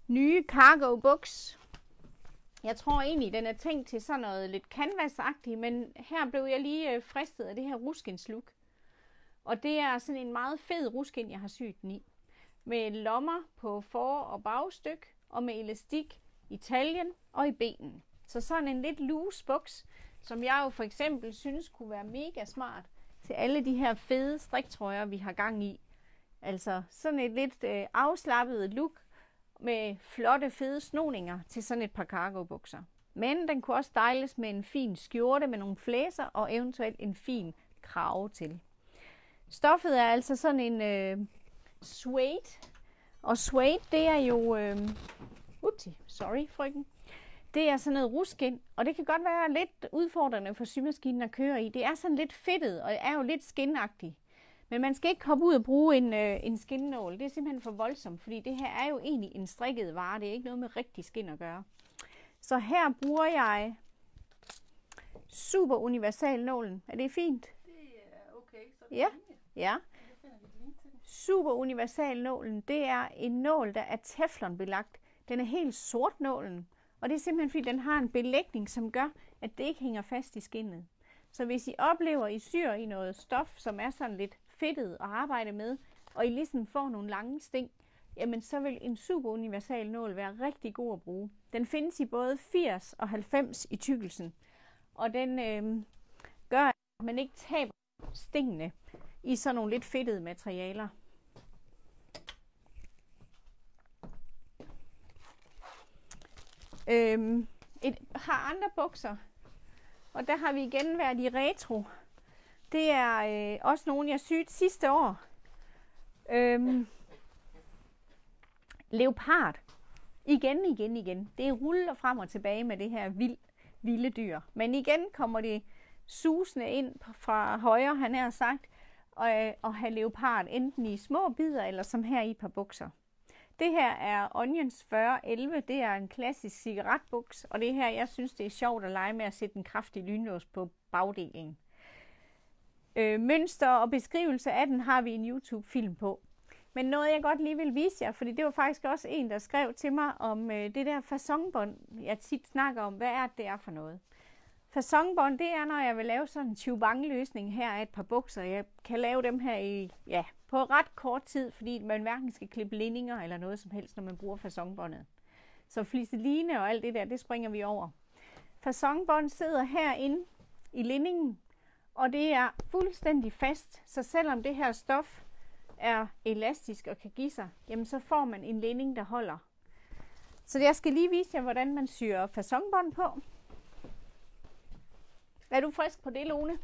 S1: nye cargo buks. Jeg tror egentlig, den er tænkt til sådan noget lidt canvasagtigt, men her blev jeg lige øh, fristet af det her ruskins look. Og det er sådan en meget fed ruskin, jeg har syet den i. Med lommer på for- og bagstyk, og med elastik i taljen og i benen. Så sådan en lidt loose buks, som jeg jo for eksempel synes kunne være mega smart til alle de her fede striktrøjer, vi har gang i. Altså sådan et lidt øh, afslappet look med flotte, fede snoninger til sådan et par cargo-bukser. Men den kunne også styles med en fin skjorte med nogle flæser og eventuelt en fin krave til. Stoffet er altså sådan en øh, suede, og suede det er jo, øh, upti, sorry frøken, det er sådan noget ruskind, og det kan godt være lidt udfordrende for symaskinen at køre i. Det er sådan lidt fedtet, og er jo lidt skinagtigt. Men man skal ikke hoppe ud og bruge en, øh, en skinnål. Det er simpelthen for voldsomt, fordi det her er jo egentlig en strikket vare. Det er ikke noget med rigtig skin at gøre. Så her bruger jeg super universal nålen. Er det fint?
S2: Det er okay. Så
S1: ja. ja. Super universal nålen, det er en nål, der er teflonbelagt. Den er helt sort nålen, og det er simpelthen fordi, den har en belægning, som gør, at det ikke hænger fast i skinnet. Så hvis I oplever, at I syr i noget stof, som er sådan lidt fedtet at arbejde med, og I ligesom får nogle lange sting, jamen så vil en super universal nål være rigtig god at bruge. Den findes i både 80 og 90 i tykkelsen, og den øh, gør, at man ikke taber stingene i sådan nogle lidt fedtede materialer. Øhm, et har andre bukser, og der har vi igen været i retro. Det er øh, også nogen, jeg syede sidste år. Øhm, leopard. Igen, igen, igen. Det ruller frem og tilbage med det her vild, vilde dyr. Men igen kommer det susende ind fra højre, han har sagt, og, øh, og have leopard enten i små bidder eller som her i et par bukser. Det her er Onions 4011. Det er en klassisk cigaretbuks, og det her, jeg synes, det er sjovt at lege med at sætte en kraftig lynlås på bagdelen øh, mønster og beskrivelse af den har vi en YouTube-film på. Men noget, jeg godt lige vil vise jer, fordi det var faktisk også en, der skrev til mig om øh, det der fasonbånd, jeg tit snakker om. Hvad er det er for noget? Fasonbånd, det er, når jeg vil lave sådan en chubang-løsning her af et par bukser. Jeg kan lave dem her i, ja, på ret kort tid, fordi man hverken skal klippe lindinger eller noget som helst, når man bruger fasonbåndet. Så fliseline og alt det der, det springer vi over. Fasonbånd sidder herinde i lindingen, og det er fuldstændig fast, så selvom det her stof er elastisk og kan give sig, jamen så får man en linding, der holder. Så jeg skal lige vise jer, hvordan man syr fasonbånd på. Er du frisk på det, Lone?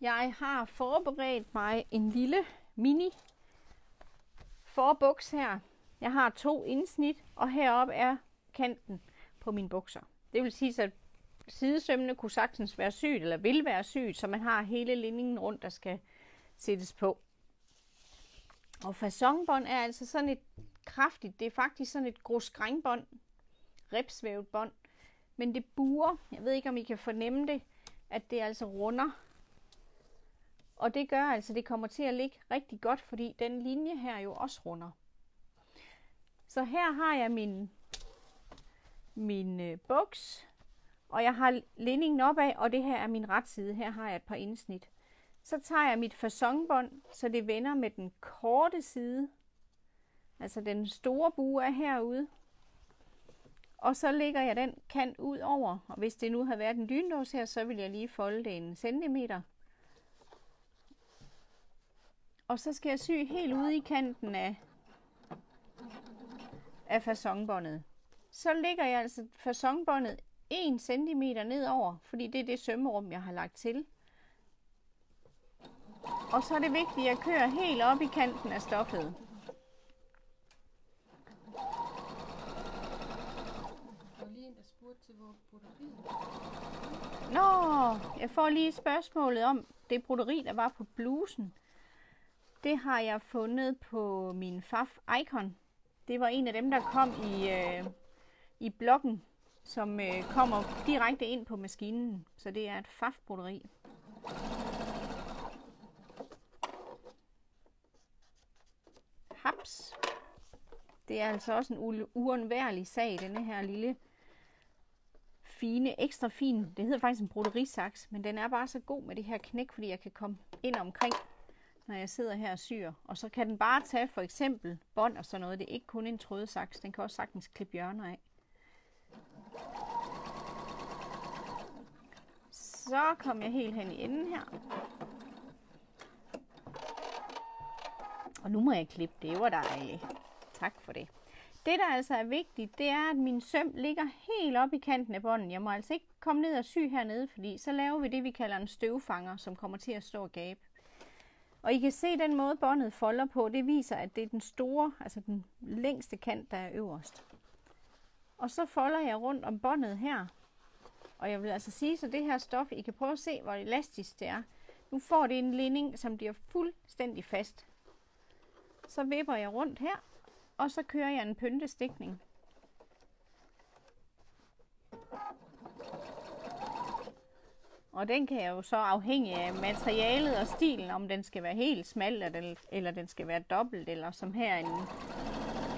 S1: Jeg har forberedt mig en lille mini forbuks her. Jeg har to indsnit, og heroppe er kanten på mine bukser. Det vil sige, at sidesømmene kunne sagtens være syet, eller vil være syet, så man har hele linningen rundt, der skal sættes på. Og fasonbånd er altså sådan et kraftigt, det er faktisk sådan et grosgrænbånd, ribsvævet bånd, men det buer, jeg ved ikke om I kan fornemme det, at det altså runder. Og det gør altså, det kommer til at ligge rigtig godt, fordi den linje her jo også runder. Så her har jeg min, min øh, buks, og jeg har linningen opad, og det her er min ret side. Her har jeg et par indsnit. Så tager jeg mit fasonbånd, så det vender med den korte side. Altså den store bue er herude. Og så lægger jeg den kant ud over. Og hvis det nu havde været en dynlås her, så vil jeg lige folde det en centimeter. Og så skal jeg sy helt ude i kanten af, af fasonbåndet. Så lægger jeg altså fasonbåndet 1 cm nedover, fordi det er det sømmerum, jeg har lagt til. Og så er det vigtigt at kører helt op i kanten af stoffet. Nå, jeg får lige spørgsmålet om det broderi, der var på blusen. Det har jeg fundet på min Faf Icon. Det var en af dem, der kom i, øh, i blokken, som øh, kommer direkte ind på maskinen. Så det er et Faf broderi. Haps. Det er altså også en uundværlig sag, denne her lille fine, ekstra fin, det hedder faktisk en broderisaks, men den er bare så god med det her knæk, fordi jeg kan komme ind omkring når jeg sidder her og syr. Og så kan den bare tage for eksempel bånd og sådan noget. Det er ikke kun en trådsaks. Den kan også sagtens klippe hjørner af. Så kom jeg helt hen i enden her. Og nu må jeg klippe. Det var dejligt. Tak for det. Det, der altså er vigtigt, det er, at min søm ligger helt op i kanten af bånden. Jeg må altså ikke komme ned og sy hernede, fordi så laver vi det, vi kalder en støvfanger, som kommer til at stå og gabe. Og I kan se den måde båndet folder på, det viser, at det er den store, altså den længste kant, der er øverst. Og så folder jeg rundt om båndet her. Og jeg vil altså sige, så det her stof, I kan prøve at se, hvor elastisk det er. Nu får det en linding, som bliver fuldstændig fast. Så vipper jeg rundt her, og så kører jeg en pyntestikning. Og den kan jeg jo så afhænge af materialet og stilen, om den skal være helt smal, eller, den skal være dobbelt, eller som her en,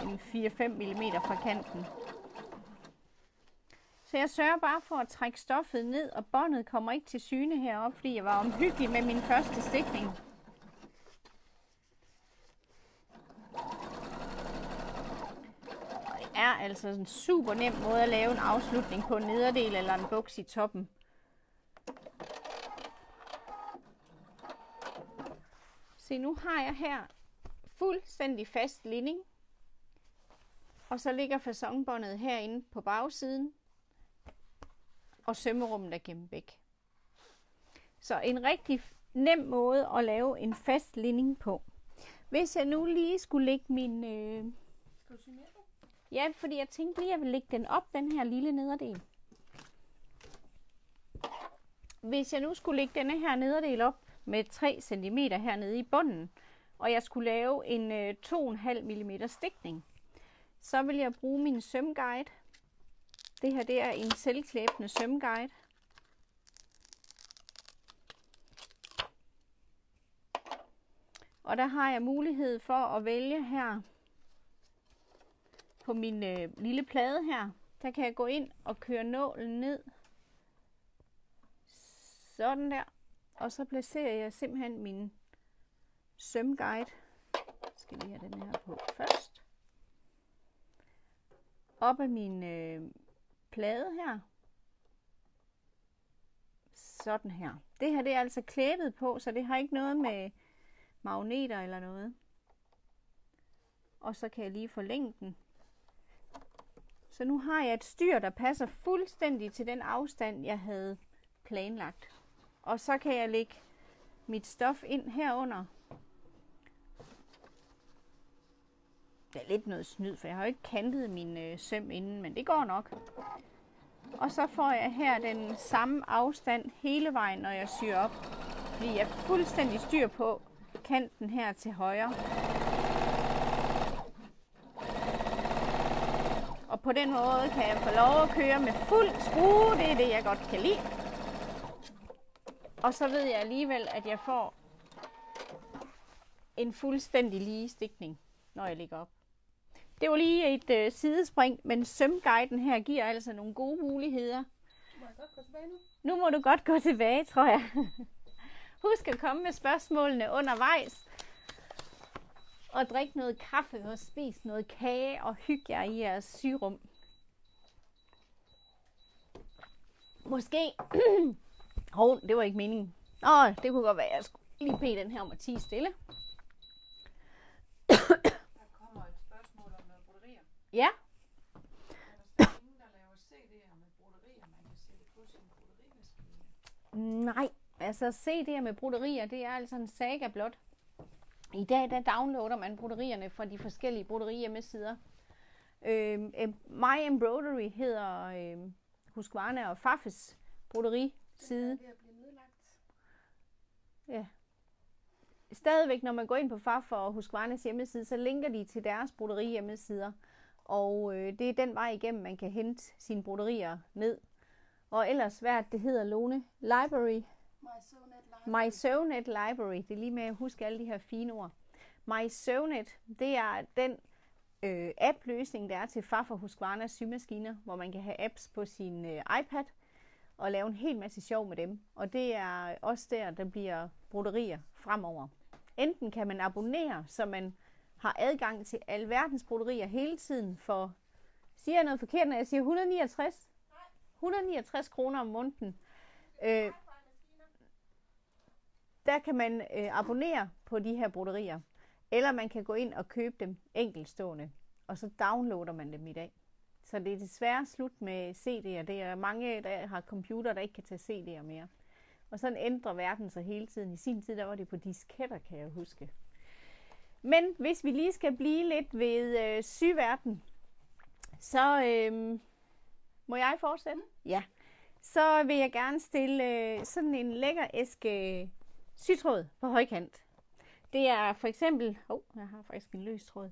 S1: en 4-5 mm fra kanten. Så jeg sørger bare for at trække stoffet ned, og båndet kommer ikke til syne heroppe, fordi jeg var omhyggelig med min første stikning. Det er altså en super nem måde at lave en afslutning på en nederdel eller en buks i toppen. Se, nu har jeg her fuldstændig fast linding. Og så ligger fasonbåndet herinde på bagsiden. Og sømmerummet er gemt væk. Så en rigtig nem måde at lave en fast linding på. Hvis jeg nu lige skulle lægge min... Øh... Skal du sige mere? Ja, fordi jeg tænkte lige, at jeg vil lægge den op, den her lille nederdel. Hvis jeg nu skulle lægge denne her nederdel op, med 3 cm hernede i bunden, og jeg skulle lave en øh, 2,5 mm stikning, så vil jeg bruge min sømguide. Det her det er en selvklæbende sømguide. Og der har jeg mulighed for at vælge her på min øh, lille plade her. Der kan jeg gå ind og køre nålen ned. Sådan der. Og så placerer jeg simpelthen min sømguide. Jeg skal lige have den her på først. Op af min øh, plade her. Sådan her. Det her det er altså klæbet på, så det har ikke noget med magneter eller noget. Og så kan jeg lige forlænge den. Så nu har jeg et styr, der passer fuldstændig til den afstand, jeg havde planlagt. Og så kan jeg lægge mit stof ind herunder. Det er lidt noget snyd, for jeg har jo ikke kantet min øh, søm inden, men det går nok. Og så får jeg her den samme afstand hele vejen, når jeg syr op. Fordi jeg er fuldstændig styr på kanten her til højre. Og på den måde kan jeg få lov at køre med fuld skrue. Det er det, jeg godt kan lide. Og så ved jeg alligevel, at jeg får en fuldstændig lige stikning, når jeg ligger op. Det var lige et øh, sidespring, men sømguiden her giver altså nogle gode muligheder.
S2: Må jeg godt gå tilbage nu?
S1: Nu må du godt gå tilbage, tror jeg. Husk at komme med spørgsmålene undervejs. Og drik noget kaffe og spis noget kage og hygge jer i jeres syrum. Måske... Hov, det var ikke meningen. Åh, det kunne godt være, jeg skulle lige bede den her om at tige stille.
S3: Der kommer et spørgsmål om noget broderier.
S1: Ja,
S3: Er der så ingen, der laver CD'er med broderier, man kan sætte på sin broderimaskine?
S1: Nej, altså CD'er med broderier, det er altså en saga blot. I dag der downloader man broderierne fra de forskellige broderi-hjemmesider. Em- My Embroidery hedder øhm, Husqvarna og Faffes broderiside.
S2: Blive nedlagt.
S1: Stadigvæk, når man går ind på Faf og Husqvarnas hjemmeside, så linker de til deres broderi hjemmesider. Og øh, det er den vej igennem, man kan hente sine broderier ned. Og ellers, hvad er det, hedder, Lone? Library
S2: My
S1: Sewnet Library, det er lige med at huske alle de her fine ord. My Sewnet, det er den øh, app-løsning, der er til far for Husqvarnas symaskiner, hvor man kan have apps på sin øh, iPad og lave en hel masse sjov med dem. Og det er også der, der bliver broderier fremover. Enten kan man abonnere, så man har adgang til alverdens broderier hele tiden for, siger jeg noget forkert, når jeg siger 169? 169 kroner om måneden. Øh, der kan man øh, abonnere på de her broderier, eller man kan gå ind og købe dem enkeltstående, og så downloader man dem i dag. Så det er desværre slut med CD'er. Det er mange, der har computer, der ikke kan tage CD'er mere. Og sådan ændrer verden sig hele tiden. I sin tid, der var det på disketter, kan jeg huske. Men hvis vi lige skal blive lidt ved øh, syverden, så øh, må jeg fortsætte? Ja. Så vil jeg gerne stille øh, sådan en lækker æske sytråd på højkant. Det er for eksempel, oh, jeg har faktisk en løs tråd.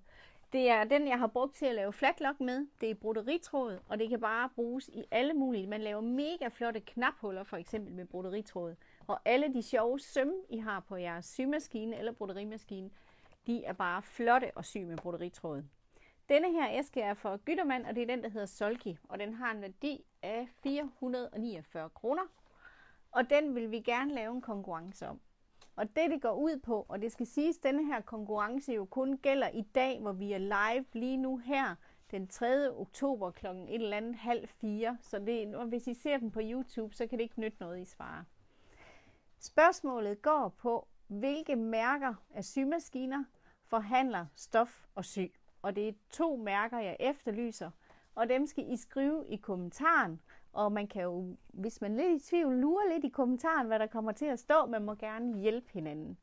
S1: Det er den, jeg har brugt til at lave flatlock med. Det er broderitråd, og det kan bare bruges i alle mulige. Man laver mega flotte knaphuller, for eksempel med broderitråd. Og alle de sjove søm, I har på jeres symaskine eller broderimaskine, de er bare flotte at sy med broderitråd. Denne her æske er for Gyttermand, og det er den, der hedder Solki, og den har en værdi af 449 kroner. Og den vil vi gerne lave en konkurrence om. Og det, det går ud på, og det skal siges, at denne her konkurrence jo kun gælder i dag, hvor vi er live lige nu her, den 3. oktober kl. et eller andet halv fire. Så det, og hvis I ser den på YouTube, så kan det ikke nytte noget, I svarer. Spørgsmålet går på, hvilke mærker af symaskiner forhandler stof og sy. Og det er to mærker, jeg efterlyser, og dem skal I skrive i kommentaren. Og man kan jo, hvis man er lidt i tvivl, lure lidt i kommentaren, hvad der kommer til at stå. Man må gerne hjælpe hinanden.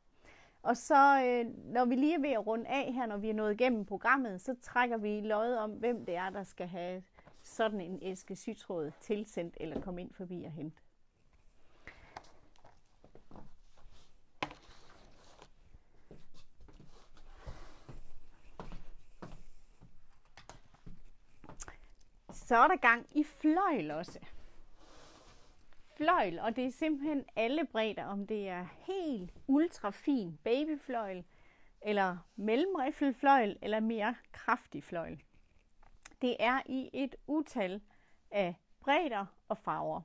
S1: Og så, øh, når vi lige er ved at runde af her, når vi er nået igennem programmet, så trækker vi løjet om, hvem det er, der skal have sådan en æske sytråd tilsendt eller komme ind forbi og hente. Så er der gang i fløjl også. Fløjl, og det er simpelthen alle bredder, om det er helt ultra fin babyfløjl, eller mellemriffelfløjl, eller mere kraftig fløjl. Det er i et utal af bredder og farver.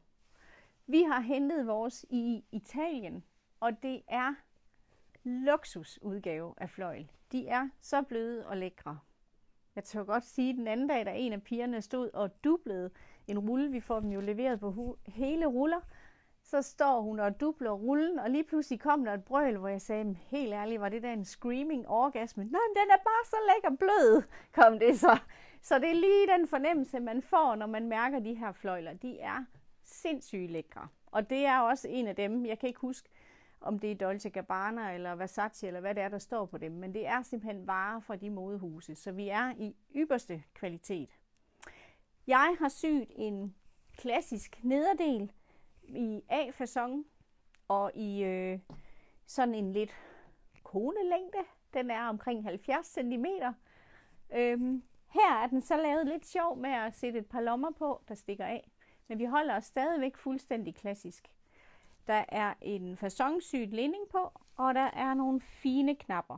S1: Vi har hentet vores i Italien, og det er luksusudgave af fløjl. De er så bløde og lækre. Jeg tør godt sige, at den anden dag, da en af pigerne stod og dublede en rulle, vi får dem jo leveret på hele ruller, så står hun og dubler rullen, og lige pludselig kom der et brøl, hvor jeg sagde, helt ærligt, var det der en screaming orgasme? Nej, men den er bare så lækker blød, kom det så. Så det er lige den fornemmelse, man får, når man mærker de her fløjler. De er sindssygt lækre. Og det er også en af dem, jeg kan ikke huske, om det er Dolce Gabbana eller Versace eller hvad det er, der står på dem, men det er simpelthen varer fra de modehuse, så vi er i ypperste kvalitet. Jeg har syet en klassisk nederdel i A-fasong og i øh, sådan en lidt konelængde. Den er omkring 70 cm. Øhm, her er den så lavet lidt sjov med at sætte et par lommer på, der stikker af. Men vi holder os stadigvæk fuldstændig klassisk. Der er en fasonsyet linding på, og der er nogle fine knapper.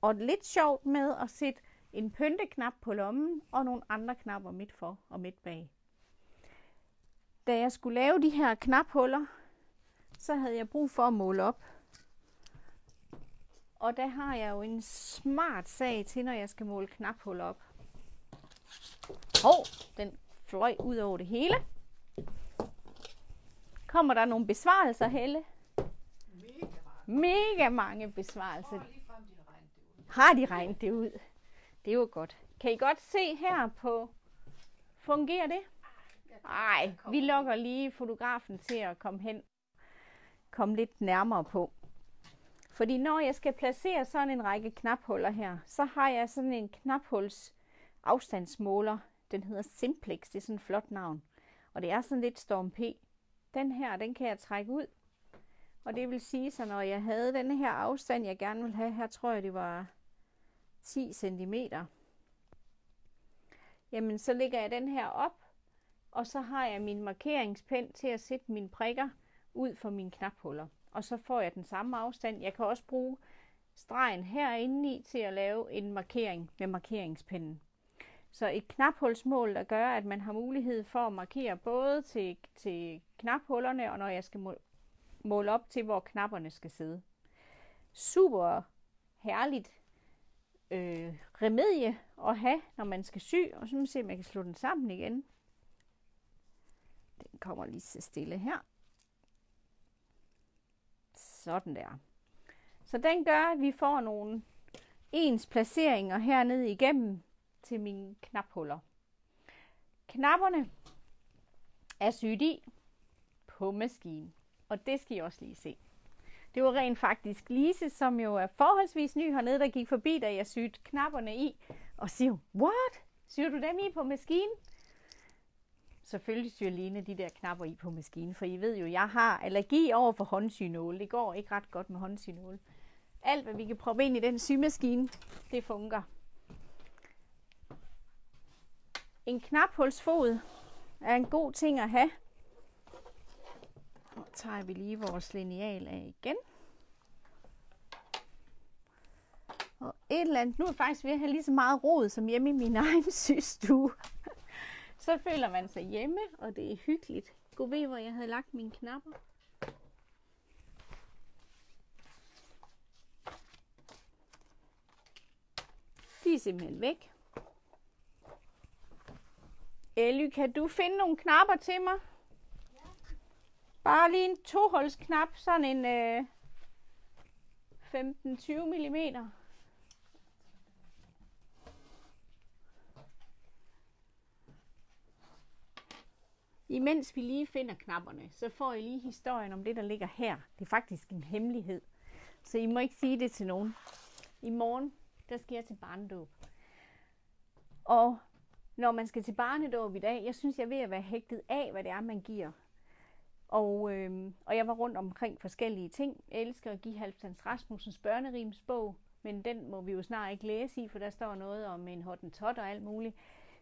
S1: Og lidt sjovt med at sætte en pynteknap på lommen og nogle andre knapper midt for og midt bag. Da jeg skulle lave de her knaphuller, så havde jeg brug for at måle op. Og der har jeg jo en smart sag til, når jeg skal måle knaphuller op. Hov, oh, den fløj ud over det hele. Kommer der nogle besvarelser, Helle?
S3: Mega meget.
S1: Mega mange besvarelser.
S3: Har
S1: de regnet det ud? Det er jo godt. Kan I godt se her på... Fungerer det? Nej, vi lukker lige fotografen til at komme hen. Komme lidt nærmere på. Fordi når jeg skal placere sådan en række knaphuller her, så har jeg sådan en knaphuls afstandsmåler. Den hedder Simplex, det er sådan et flot navn. Og det er sådan lidt Storm P. Den her, den kan jeg trække ud. Og det vil sige, så når jeg havde denne her afstand, jeg gerne vil have, her tror jeg det var 10 cm. Jamen så lægger jeg den her op, og så har jeg min markeringspen til at sætte mine prikker ud for mine knaphuller. Og så får jeg den samme afstand. Jeg kan også bruge stregen herinde i til at lave en markering med markeringspinden. Så et knaphulsmål, der gør, at man har mulighed for at markere både til, til knaphullerne, og når jeg skal måle, måle op til, hvor knapperne skal sidde. Super herligt øh, remedie at have, når man skal sy, og så må se, om jeg kan slå den sammen igen. Den kommer lige så stille her. Sådan der. Så den gør, at vi får nogle ens placeringer hernede igennem til mine knaphuller. Knapperne er syet i på maskinen, og det skal I også lige se. Det var rent faktisk Lise, som jo er forholdsvis ny hernede, der gik forbi, da jeg syede knapperne i, og siger, what? Syr du dem i på maskinen? Selvfølgelig syr Line de der knapper i på maskinen, for I ved jo, jeg har allergi over for håndsynål. Det går ikke ret godt med håndsynål. Alt, hvad vi kan proppe ind i den symaskine, det fungerer. En knaphulsfod er en god ting at have. Nu tager vi lige vores lineal af igen. Og et eller andet, nu er jeg faktisk ved at have lige så meget rod som hjemme i min egen systue. så føler man sig hjemme, og det er hyggeligt. Gå ved, hvor jeg havde lagt mine knapper. De er simpelthen væk. Elly, kan du finde nogle knapper til mig? Bare lige en toholdsknap, sådan en øh, 15-20 mm. Imens vi lige finder knapperne, så får I lige historien om det, der ligger her. Det er faktisk en hemmelighed. Så I må ikke sige det til nogen. I morgen, der skal jeg til barnedåb. Og når man skal til barnedåb i dag, jeg synes, jeg er ved at være hægtet af, hvad det er, man giver. Og, øh, og jeg var rundt omkring forskellige ting. Jeg elsker at give Halvstans Rasmussens børnerimsbog, men den må vi jo snart ikke læse i, for der står noget om en hottentot og alt muligt.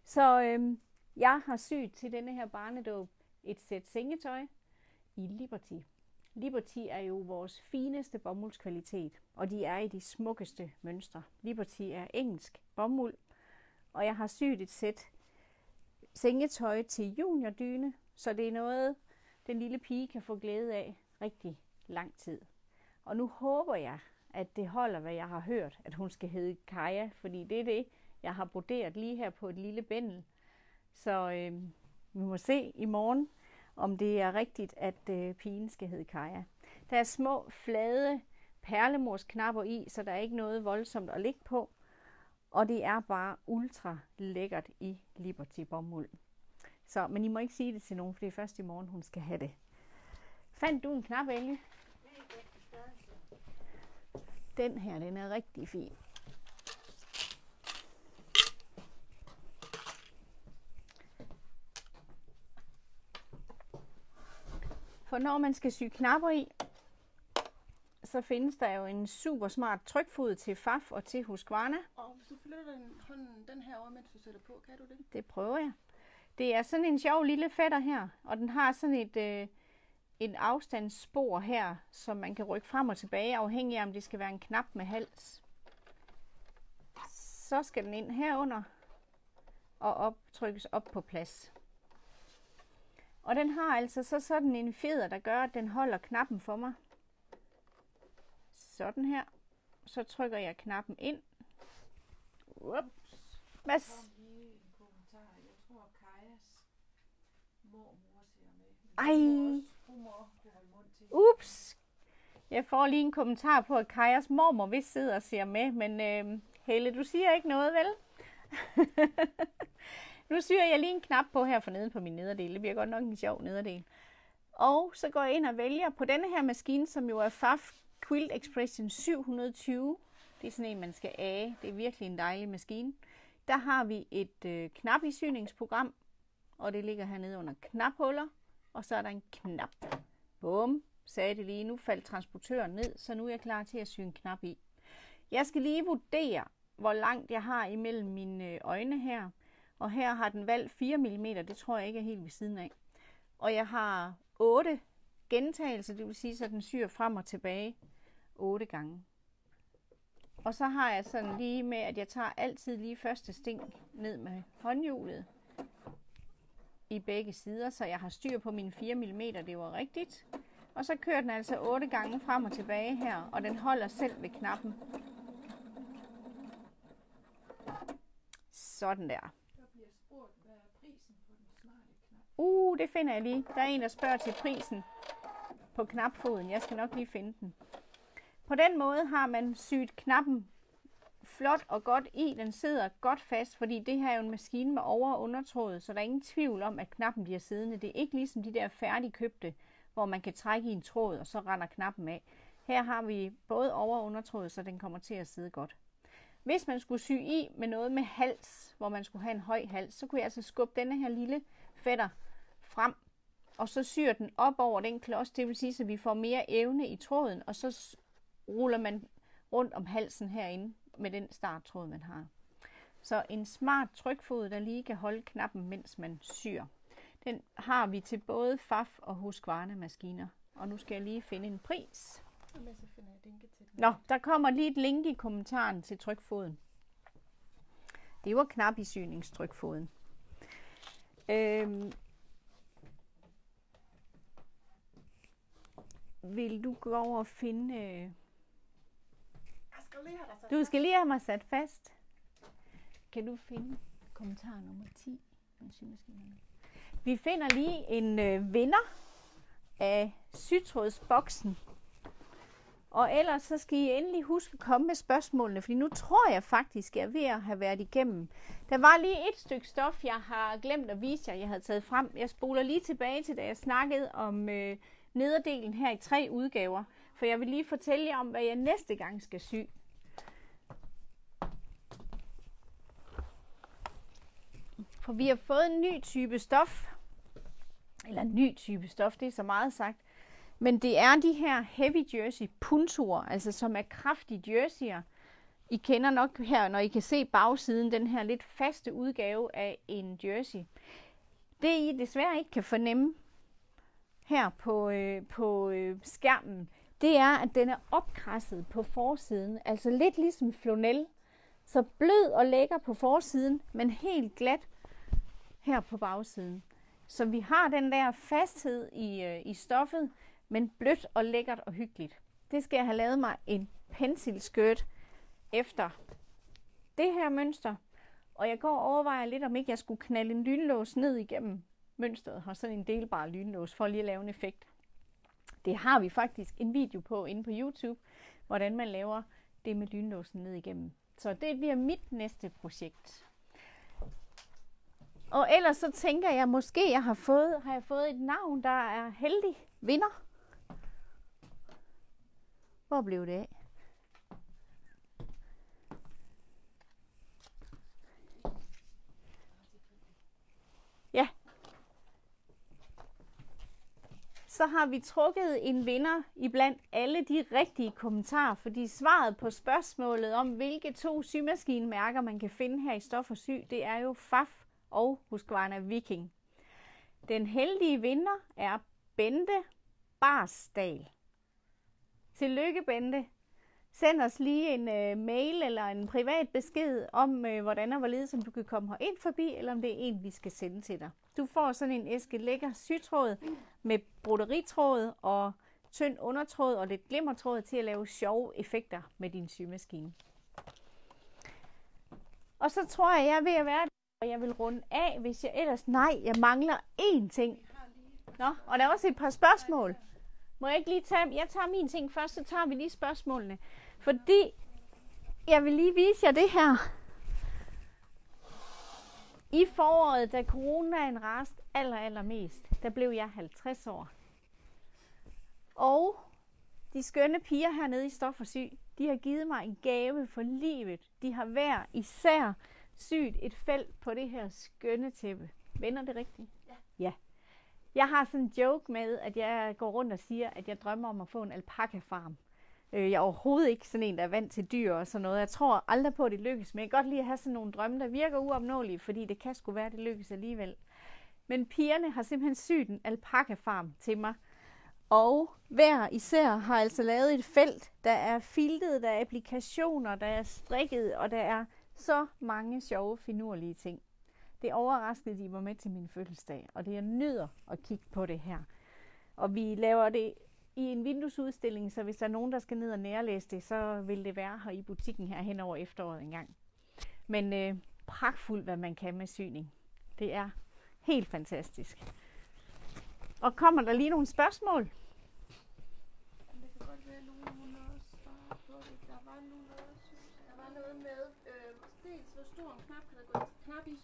S1: Så øh, Jeg har syet til denne her barnedåb et sæt sengetøj i Liberty. Liberty er jo vores fineste bomuldskvalitet, og de er i de smukkeste mønstre. Liberty er engelsk bomuld, og jeg har syet et sæt sengetøj til juniordyne, så det er noget, den lille pige kan få glæde af rigtig lang tid. Og nu håber jeg, at det holder, hvad jeg har hørt, at hun skal hedde Kaja, fordi det er det, jeg har broderet lige her på et lille bændel. Så øh, vi må se i morgen, om det er rigtigt, at øh, pigen skal hedde Kaja. Der er små, flade perlemorsknapper i, så der er ikke noget voldsomt at ligge på. Og det er bare ultra lækkert i Liberty bomuld. Så, men I må ikke sige det til nogen, for det er først i morgen, hun skal have det. Fandt du en knap, Elge? Den her, den er rigtig fin. For når man skal sy knapper i, så findes der jo en super smart trykfod til Faf og til Husqvarna.
S2: Og hvis du flytter den, hånden den her over, mens du sætter på, kan du det?
S1: Det prøver jeg. Det er sådan en sjov lille fætter her, og den har sådan et, øh, en afstandsspor her, som man kan rykke frem og tilbage, afhængig af om det skal være en knap med hals. Så skal den ind herunder og op, trykkes op på plads. Og den har altså så sådan en fjeder, der gør, at den holder knappen for mig. Sådan her. Så trykker jeg knappen ind. Ups. Hvad?
S3: kom lige en kommentar. Jeg tror, Kajas mormor ser med.
S1: Ej. Ups. Jeg får lige en kommentar på, at Kajas mormor vist sidder og ser med, men øh, Helle, du siger ikke noget, vel? nu syr jeg lige en knap på her for neden på min nederdel. Det bliver godt nok en sjov nederdel. Og så går jeg ind og vælger på denne her maskine, som jo er Faf Quilt Expression 720. Det er sådan en, man skal af. Det er virkelig en dejlig maskine. Der har vi et øh, knapissyningsprogram, og det ligger hernede under knaphuller. Og så er der en knap. Bum, sagde det lige. Nu faldt transportøren ned, så nu er jeg klar til at sy en knap i. Jeg skal lige vurdere, hvor langt jeg har imellem mine øh, øjne her. Og her har den valgt 4 mm, det tror jeg ikke er helt ved siden af. Og jeg har 8 gentagelser, det vil sige, at den syr frem og tilbage 8 gange. Og så har jeg sådan lige med, at jeg tager altid lige første sting ned med håndhjulet i begge sider, så jeg har styr på mine 4 mm, det var rigtigt. Og så kører den altså 8 gange frem og tilbage her, og den holder selv ved knappen. Sådan der.
S3: Der bliver prisen på den smarte knap?
S1: Uh, det finder jeg lige. Der er en, der spørger til prisen på knapfoden. Jeg skal nok lige finde den. På den måde har man syet knappen flot og godt i. Den sidder godt fast, fordi det her er jo en maskine med over- og undertråd, så der er ingen tvivl om, at knappen bliver siddende. Det er ikke ligesom de der færdigkøbte, hvor man kan trække i en tråd, og så render knappen af. Her har vi både over- og undertråd, så den kommer til at sidde godt. Hvis man skulle sy i med noget med hals, hvor man skulle have en høj hals, så kunne jeg altså skubbe denne her lille fætter frem, og så syr den op over den klods, det vil sige, at vi får mere evne i tråden, og så ruller man rundt om halsen herinde med den starttråd, man har. Så en smart trykfod, der lige kan holde knappen, mens man syr. Den har vi til både Faf og Husqvarna maskiner. Og nu skal jeg lige finde en pris.
S2: Med så finder jeg linket til den.
S1: Nå, der kommer lige et link i kommentaren til trykfoden. Det var knap i syningstrykfoden. Øhm, vil du gå over og finde... Øh,
S2: skal lige have dig sat
S1: du skal lige have mig sat fast. Kan du finde kommentar nummer 10? med symaskinerne? Vi finder lige en øh, vinder af sytrådsboksen. Og ellers så skal I endelig huske at komme med spørgsmålene, fordi nu tror jeg faktisk, jeg er ved at have været igennem. Der var lige et stykke stof, jeg har glemt at vise jer, jeg havde taget frem. Jeg spoler lige tilbage til, da jeg snakkede om øh, nederdelen her i tre udgaver. For jeg vil lige fortælle jer om, hvad jeg næste gang skal sy. For vi har fået en ny type stof. Eller en ny type stof, det er så meget sagt. Men det er de her heavy jersey puntorer, altså som er kraftige jerseyer. I kender nok her, når I kan se bagsiden, den her lidt faste udgave af en jersey. Det I desværre ikke kan fornemme her på, øh, på øh, skærmen, det er, at den er opkrasset på forsiden. Altså lidt ligesom flonel. Så blød og lækker på forsiden, men helt glat her på bagsiden. Så vi har den der fasthed i, øh, i stoffet, men blødt og lækkert og hyggeligt. Det skal jeg have lavet mig en pensilskirt efter det her mønster. Og jeg går og overvejer lidt, om ikke jeg skulle knalde en lynlås ned igennem mønstret. Har sådan en delbar lynlås for lige at lave en effekt. Det har vi faktisk en video på inde på YouTube, hvordan man laver det med lynlåsen ned igennem. Så det bliver mit næste projekt. Og ellers så tænker jeg, måske jeg har fået, har jeg fået et navn, der er heldig vinder. Hvor blev det af? Ja. Så har vi trukket en vinder i blandt alle de rigtige kommentarer, fordi svaret på spørgsmålet om, hvilke to symaskinmærker man kan finde her i Stof og Sy, det er jo FAF og Husqvarna Viking. Den heldige vinder er Bente Barsdal. Tillykke, Bente. Send os lige en øh, mail eller en privat besked om, øh, hvordan og hvorledes om du kan komme her ind forbi, eller om det er en, vi skal sende til dig. Du får sådan en æske lækker sytråd med broderitråd og tynd undertråd og lidt glimmertråd til at lave sjove effekter med din symaskine. Og så tror jeg, jeg er ved at være og jeg vil runde af, hvis jeg ellers... Nej, jeg mangler én ting. Nå, og der er også et par spørgsmål. Må jeg ikke lige tage... Jeg tager min ting først, så tager vi lige spørgsmålene. Fordi jeg vil lige vise jer det her. I foråret, da coronaen rast aller, aller mest, der blev jeg 50 år. Og de skønne piger hernede i Stof og Syg, de har givet mig en gave for livet. De har hver især syet et felt på det her skønne tæppe. Vender det rigtigt?
S2: Ja.
S1: ja. Jeg har sådan en joke med, at jeg går rundt og siger, at jeg drømmer om at få en alpaka-farm. Øh, jeg er overhovedet ikke sådan en, der er vant til dyr og sådan noget. Jeg tror aldrig på, at det lykkes, men jeg kan godt lide at have sådan nogle drømme, der virker uopnåelige, fordi det kan sgu være, at det lykkes alligevel. Men pigerne har simpelthen syet en alpaka-farm til mig. Og hver især har altså lavet et felt, der er filtet, der er applikationer, der er strikket, og der er så mange sjove, finurlige ting. Det overraskede de var med til min fødselsdag, og det er nyder at kigge på det her. Og vi laver det i en vinduesudstilling, så hvis der er nogen, der skal ned og nærlæse det, så vil det være her i butikken her hen over efteråret engang. Men øh, pragtfuldt, hvad man kan med syning. Det er helt fantastisk. Og kommer der lige nogle spørgsmål?
S2: Det kan godt være, at nogen hun også svarer på det. Der var nu noget, synes jeg. Der var noget med, øh, dels hvor stor en knap kan knap i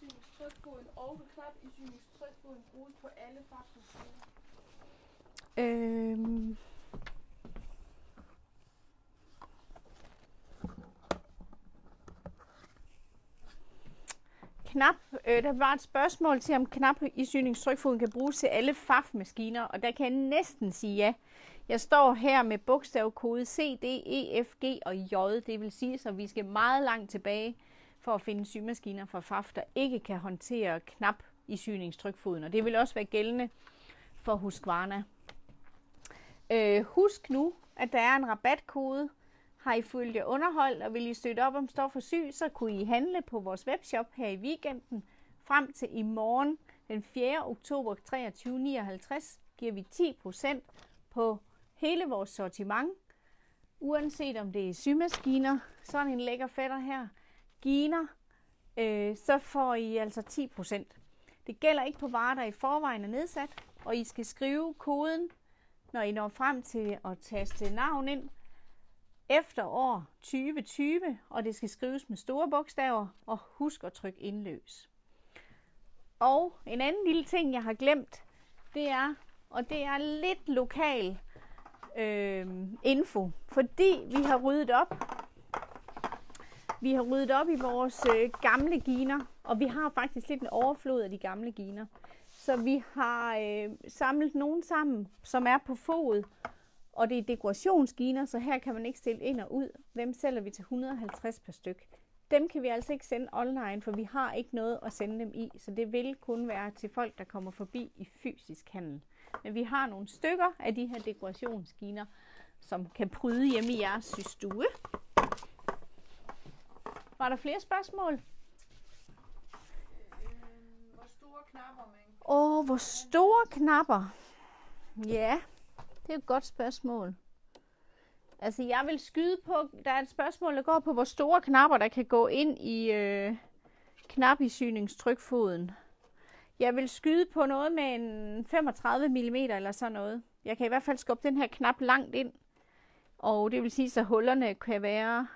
S2: og hvor knap i syningstrykfoden bruges på alle faktorer.
S1: Øhm. Knap, øh, der var et spørgsmål til, om knap i syningstrykfoden kan bruges til alle FAF-maskiner, og der kan jeg næsten sige ja. Jeg står her med bogstavkode C, D, E, F, G og J, det vil sige, så vi skal meget langt tilbage for at finde symaskiner fra FAF, der ikke kan håndtere knap i syningstrykfoden, og det vil også være gældende for Husqvarna. Øh, husk nu, at der er en rabatkode. Har I følt jer underholdt og vil I støtte op om Stof og Syg, så kunne I handle på vores webshop her i weekenden. Frem til i morgen, den 4. oktober 2359, giver vi 10% på hele vores sortiment. Uanset om det er symaskiner, sådan en lækker fætter her, giner, øh, så får I altså 10%. Det gælder ikke på varer, der i forvejen er nedsat, og I skal skrive koden når I når frem til at taste navn ind efter år 2020, og det skal skrives med store bogstaver, og husk at trykke indløs. Og en anden lille ting, jeg har glemt, det er, og det er lidt lokal øh, info, fordi vi har ryddet op. Vi har ryddet op i vores øh, gamle giner, og vi har faktisk lidt en overflod af de gamle giner. Så vi har øh, samlet nogle sammen, som er på fod, og det er dekorationsginer, så her kan man ikke stille ind og ud. Dem sælger vi til 150 per styk. dem kan vi altså ikke sende online, for vi har ikke noget at sende dem i, så det vil kun være til folk, der kommer forbi i fysisk handel. Men vi har nogle stykker af de her dekorationsskiner, som kan pryde hjemme i jeres systue. Var der flere spørgsmål?
S3: Øh, hvor store knapper man
S1: Åh, hvor store knapper. Ja, det er et godt spørgsmål. Altså, jeg vil skyde på, der er et spørgsmål, der går på, hvor store knapper, der kan gå ind i øh, knapisyningstrykfoden. Jeg vil skyde på noget med en 35 mm eller sådan noget. Jeg kan i hvert fald skubbe den her knap langt ind. Og det vil sige, så hullerne kan være...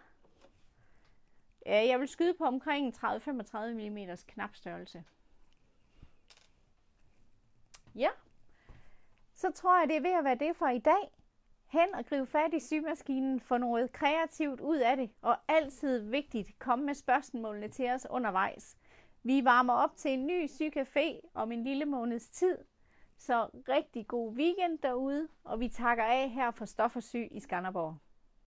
S1: Øh, jeg vil skyde på omkring 30-35 mm knapstørrelse. Ja, så tror jeg, det er ved at være det for i dag. Hen og gribe fat i symaskinen, få noget kreativt ud af det, og altid vigtigt, komme med spørgsmålene til os undervejs. Vi varmer op til en ny sycafé om en lille måneds tid, så rigtig god weekend derude, og vi takker af her for Stof og Syg i Skanderborg.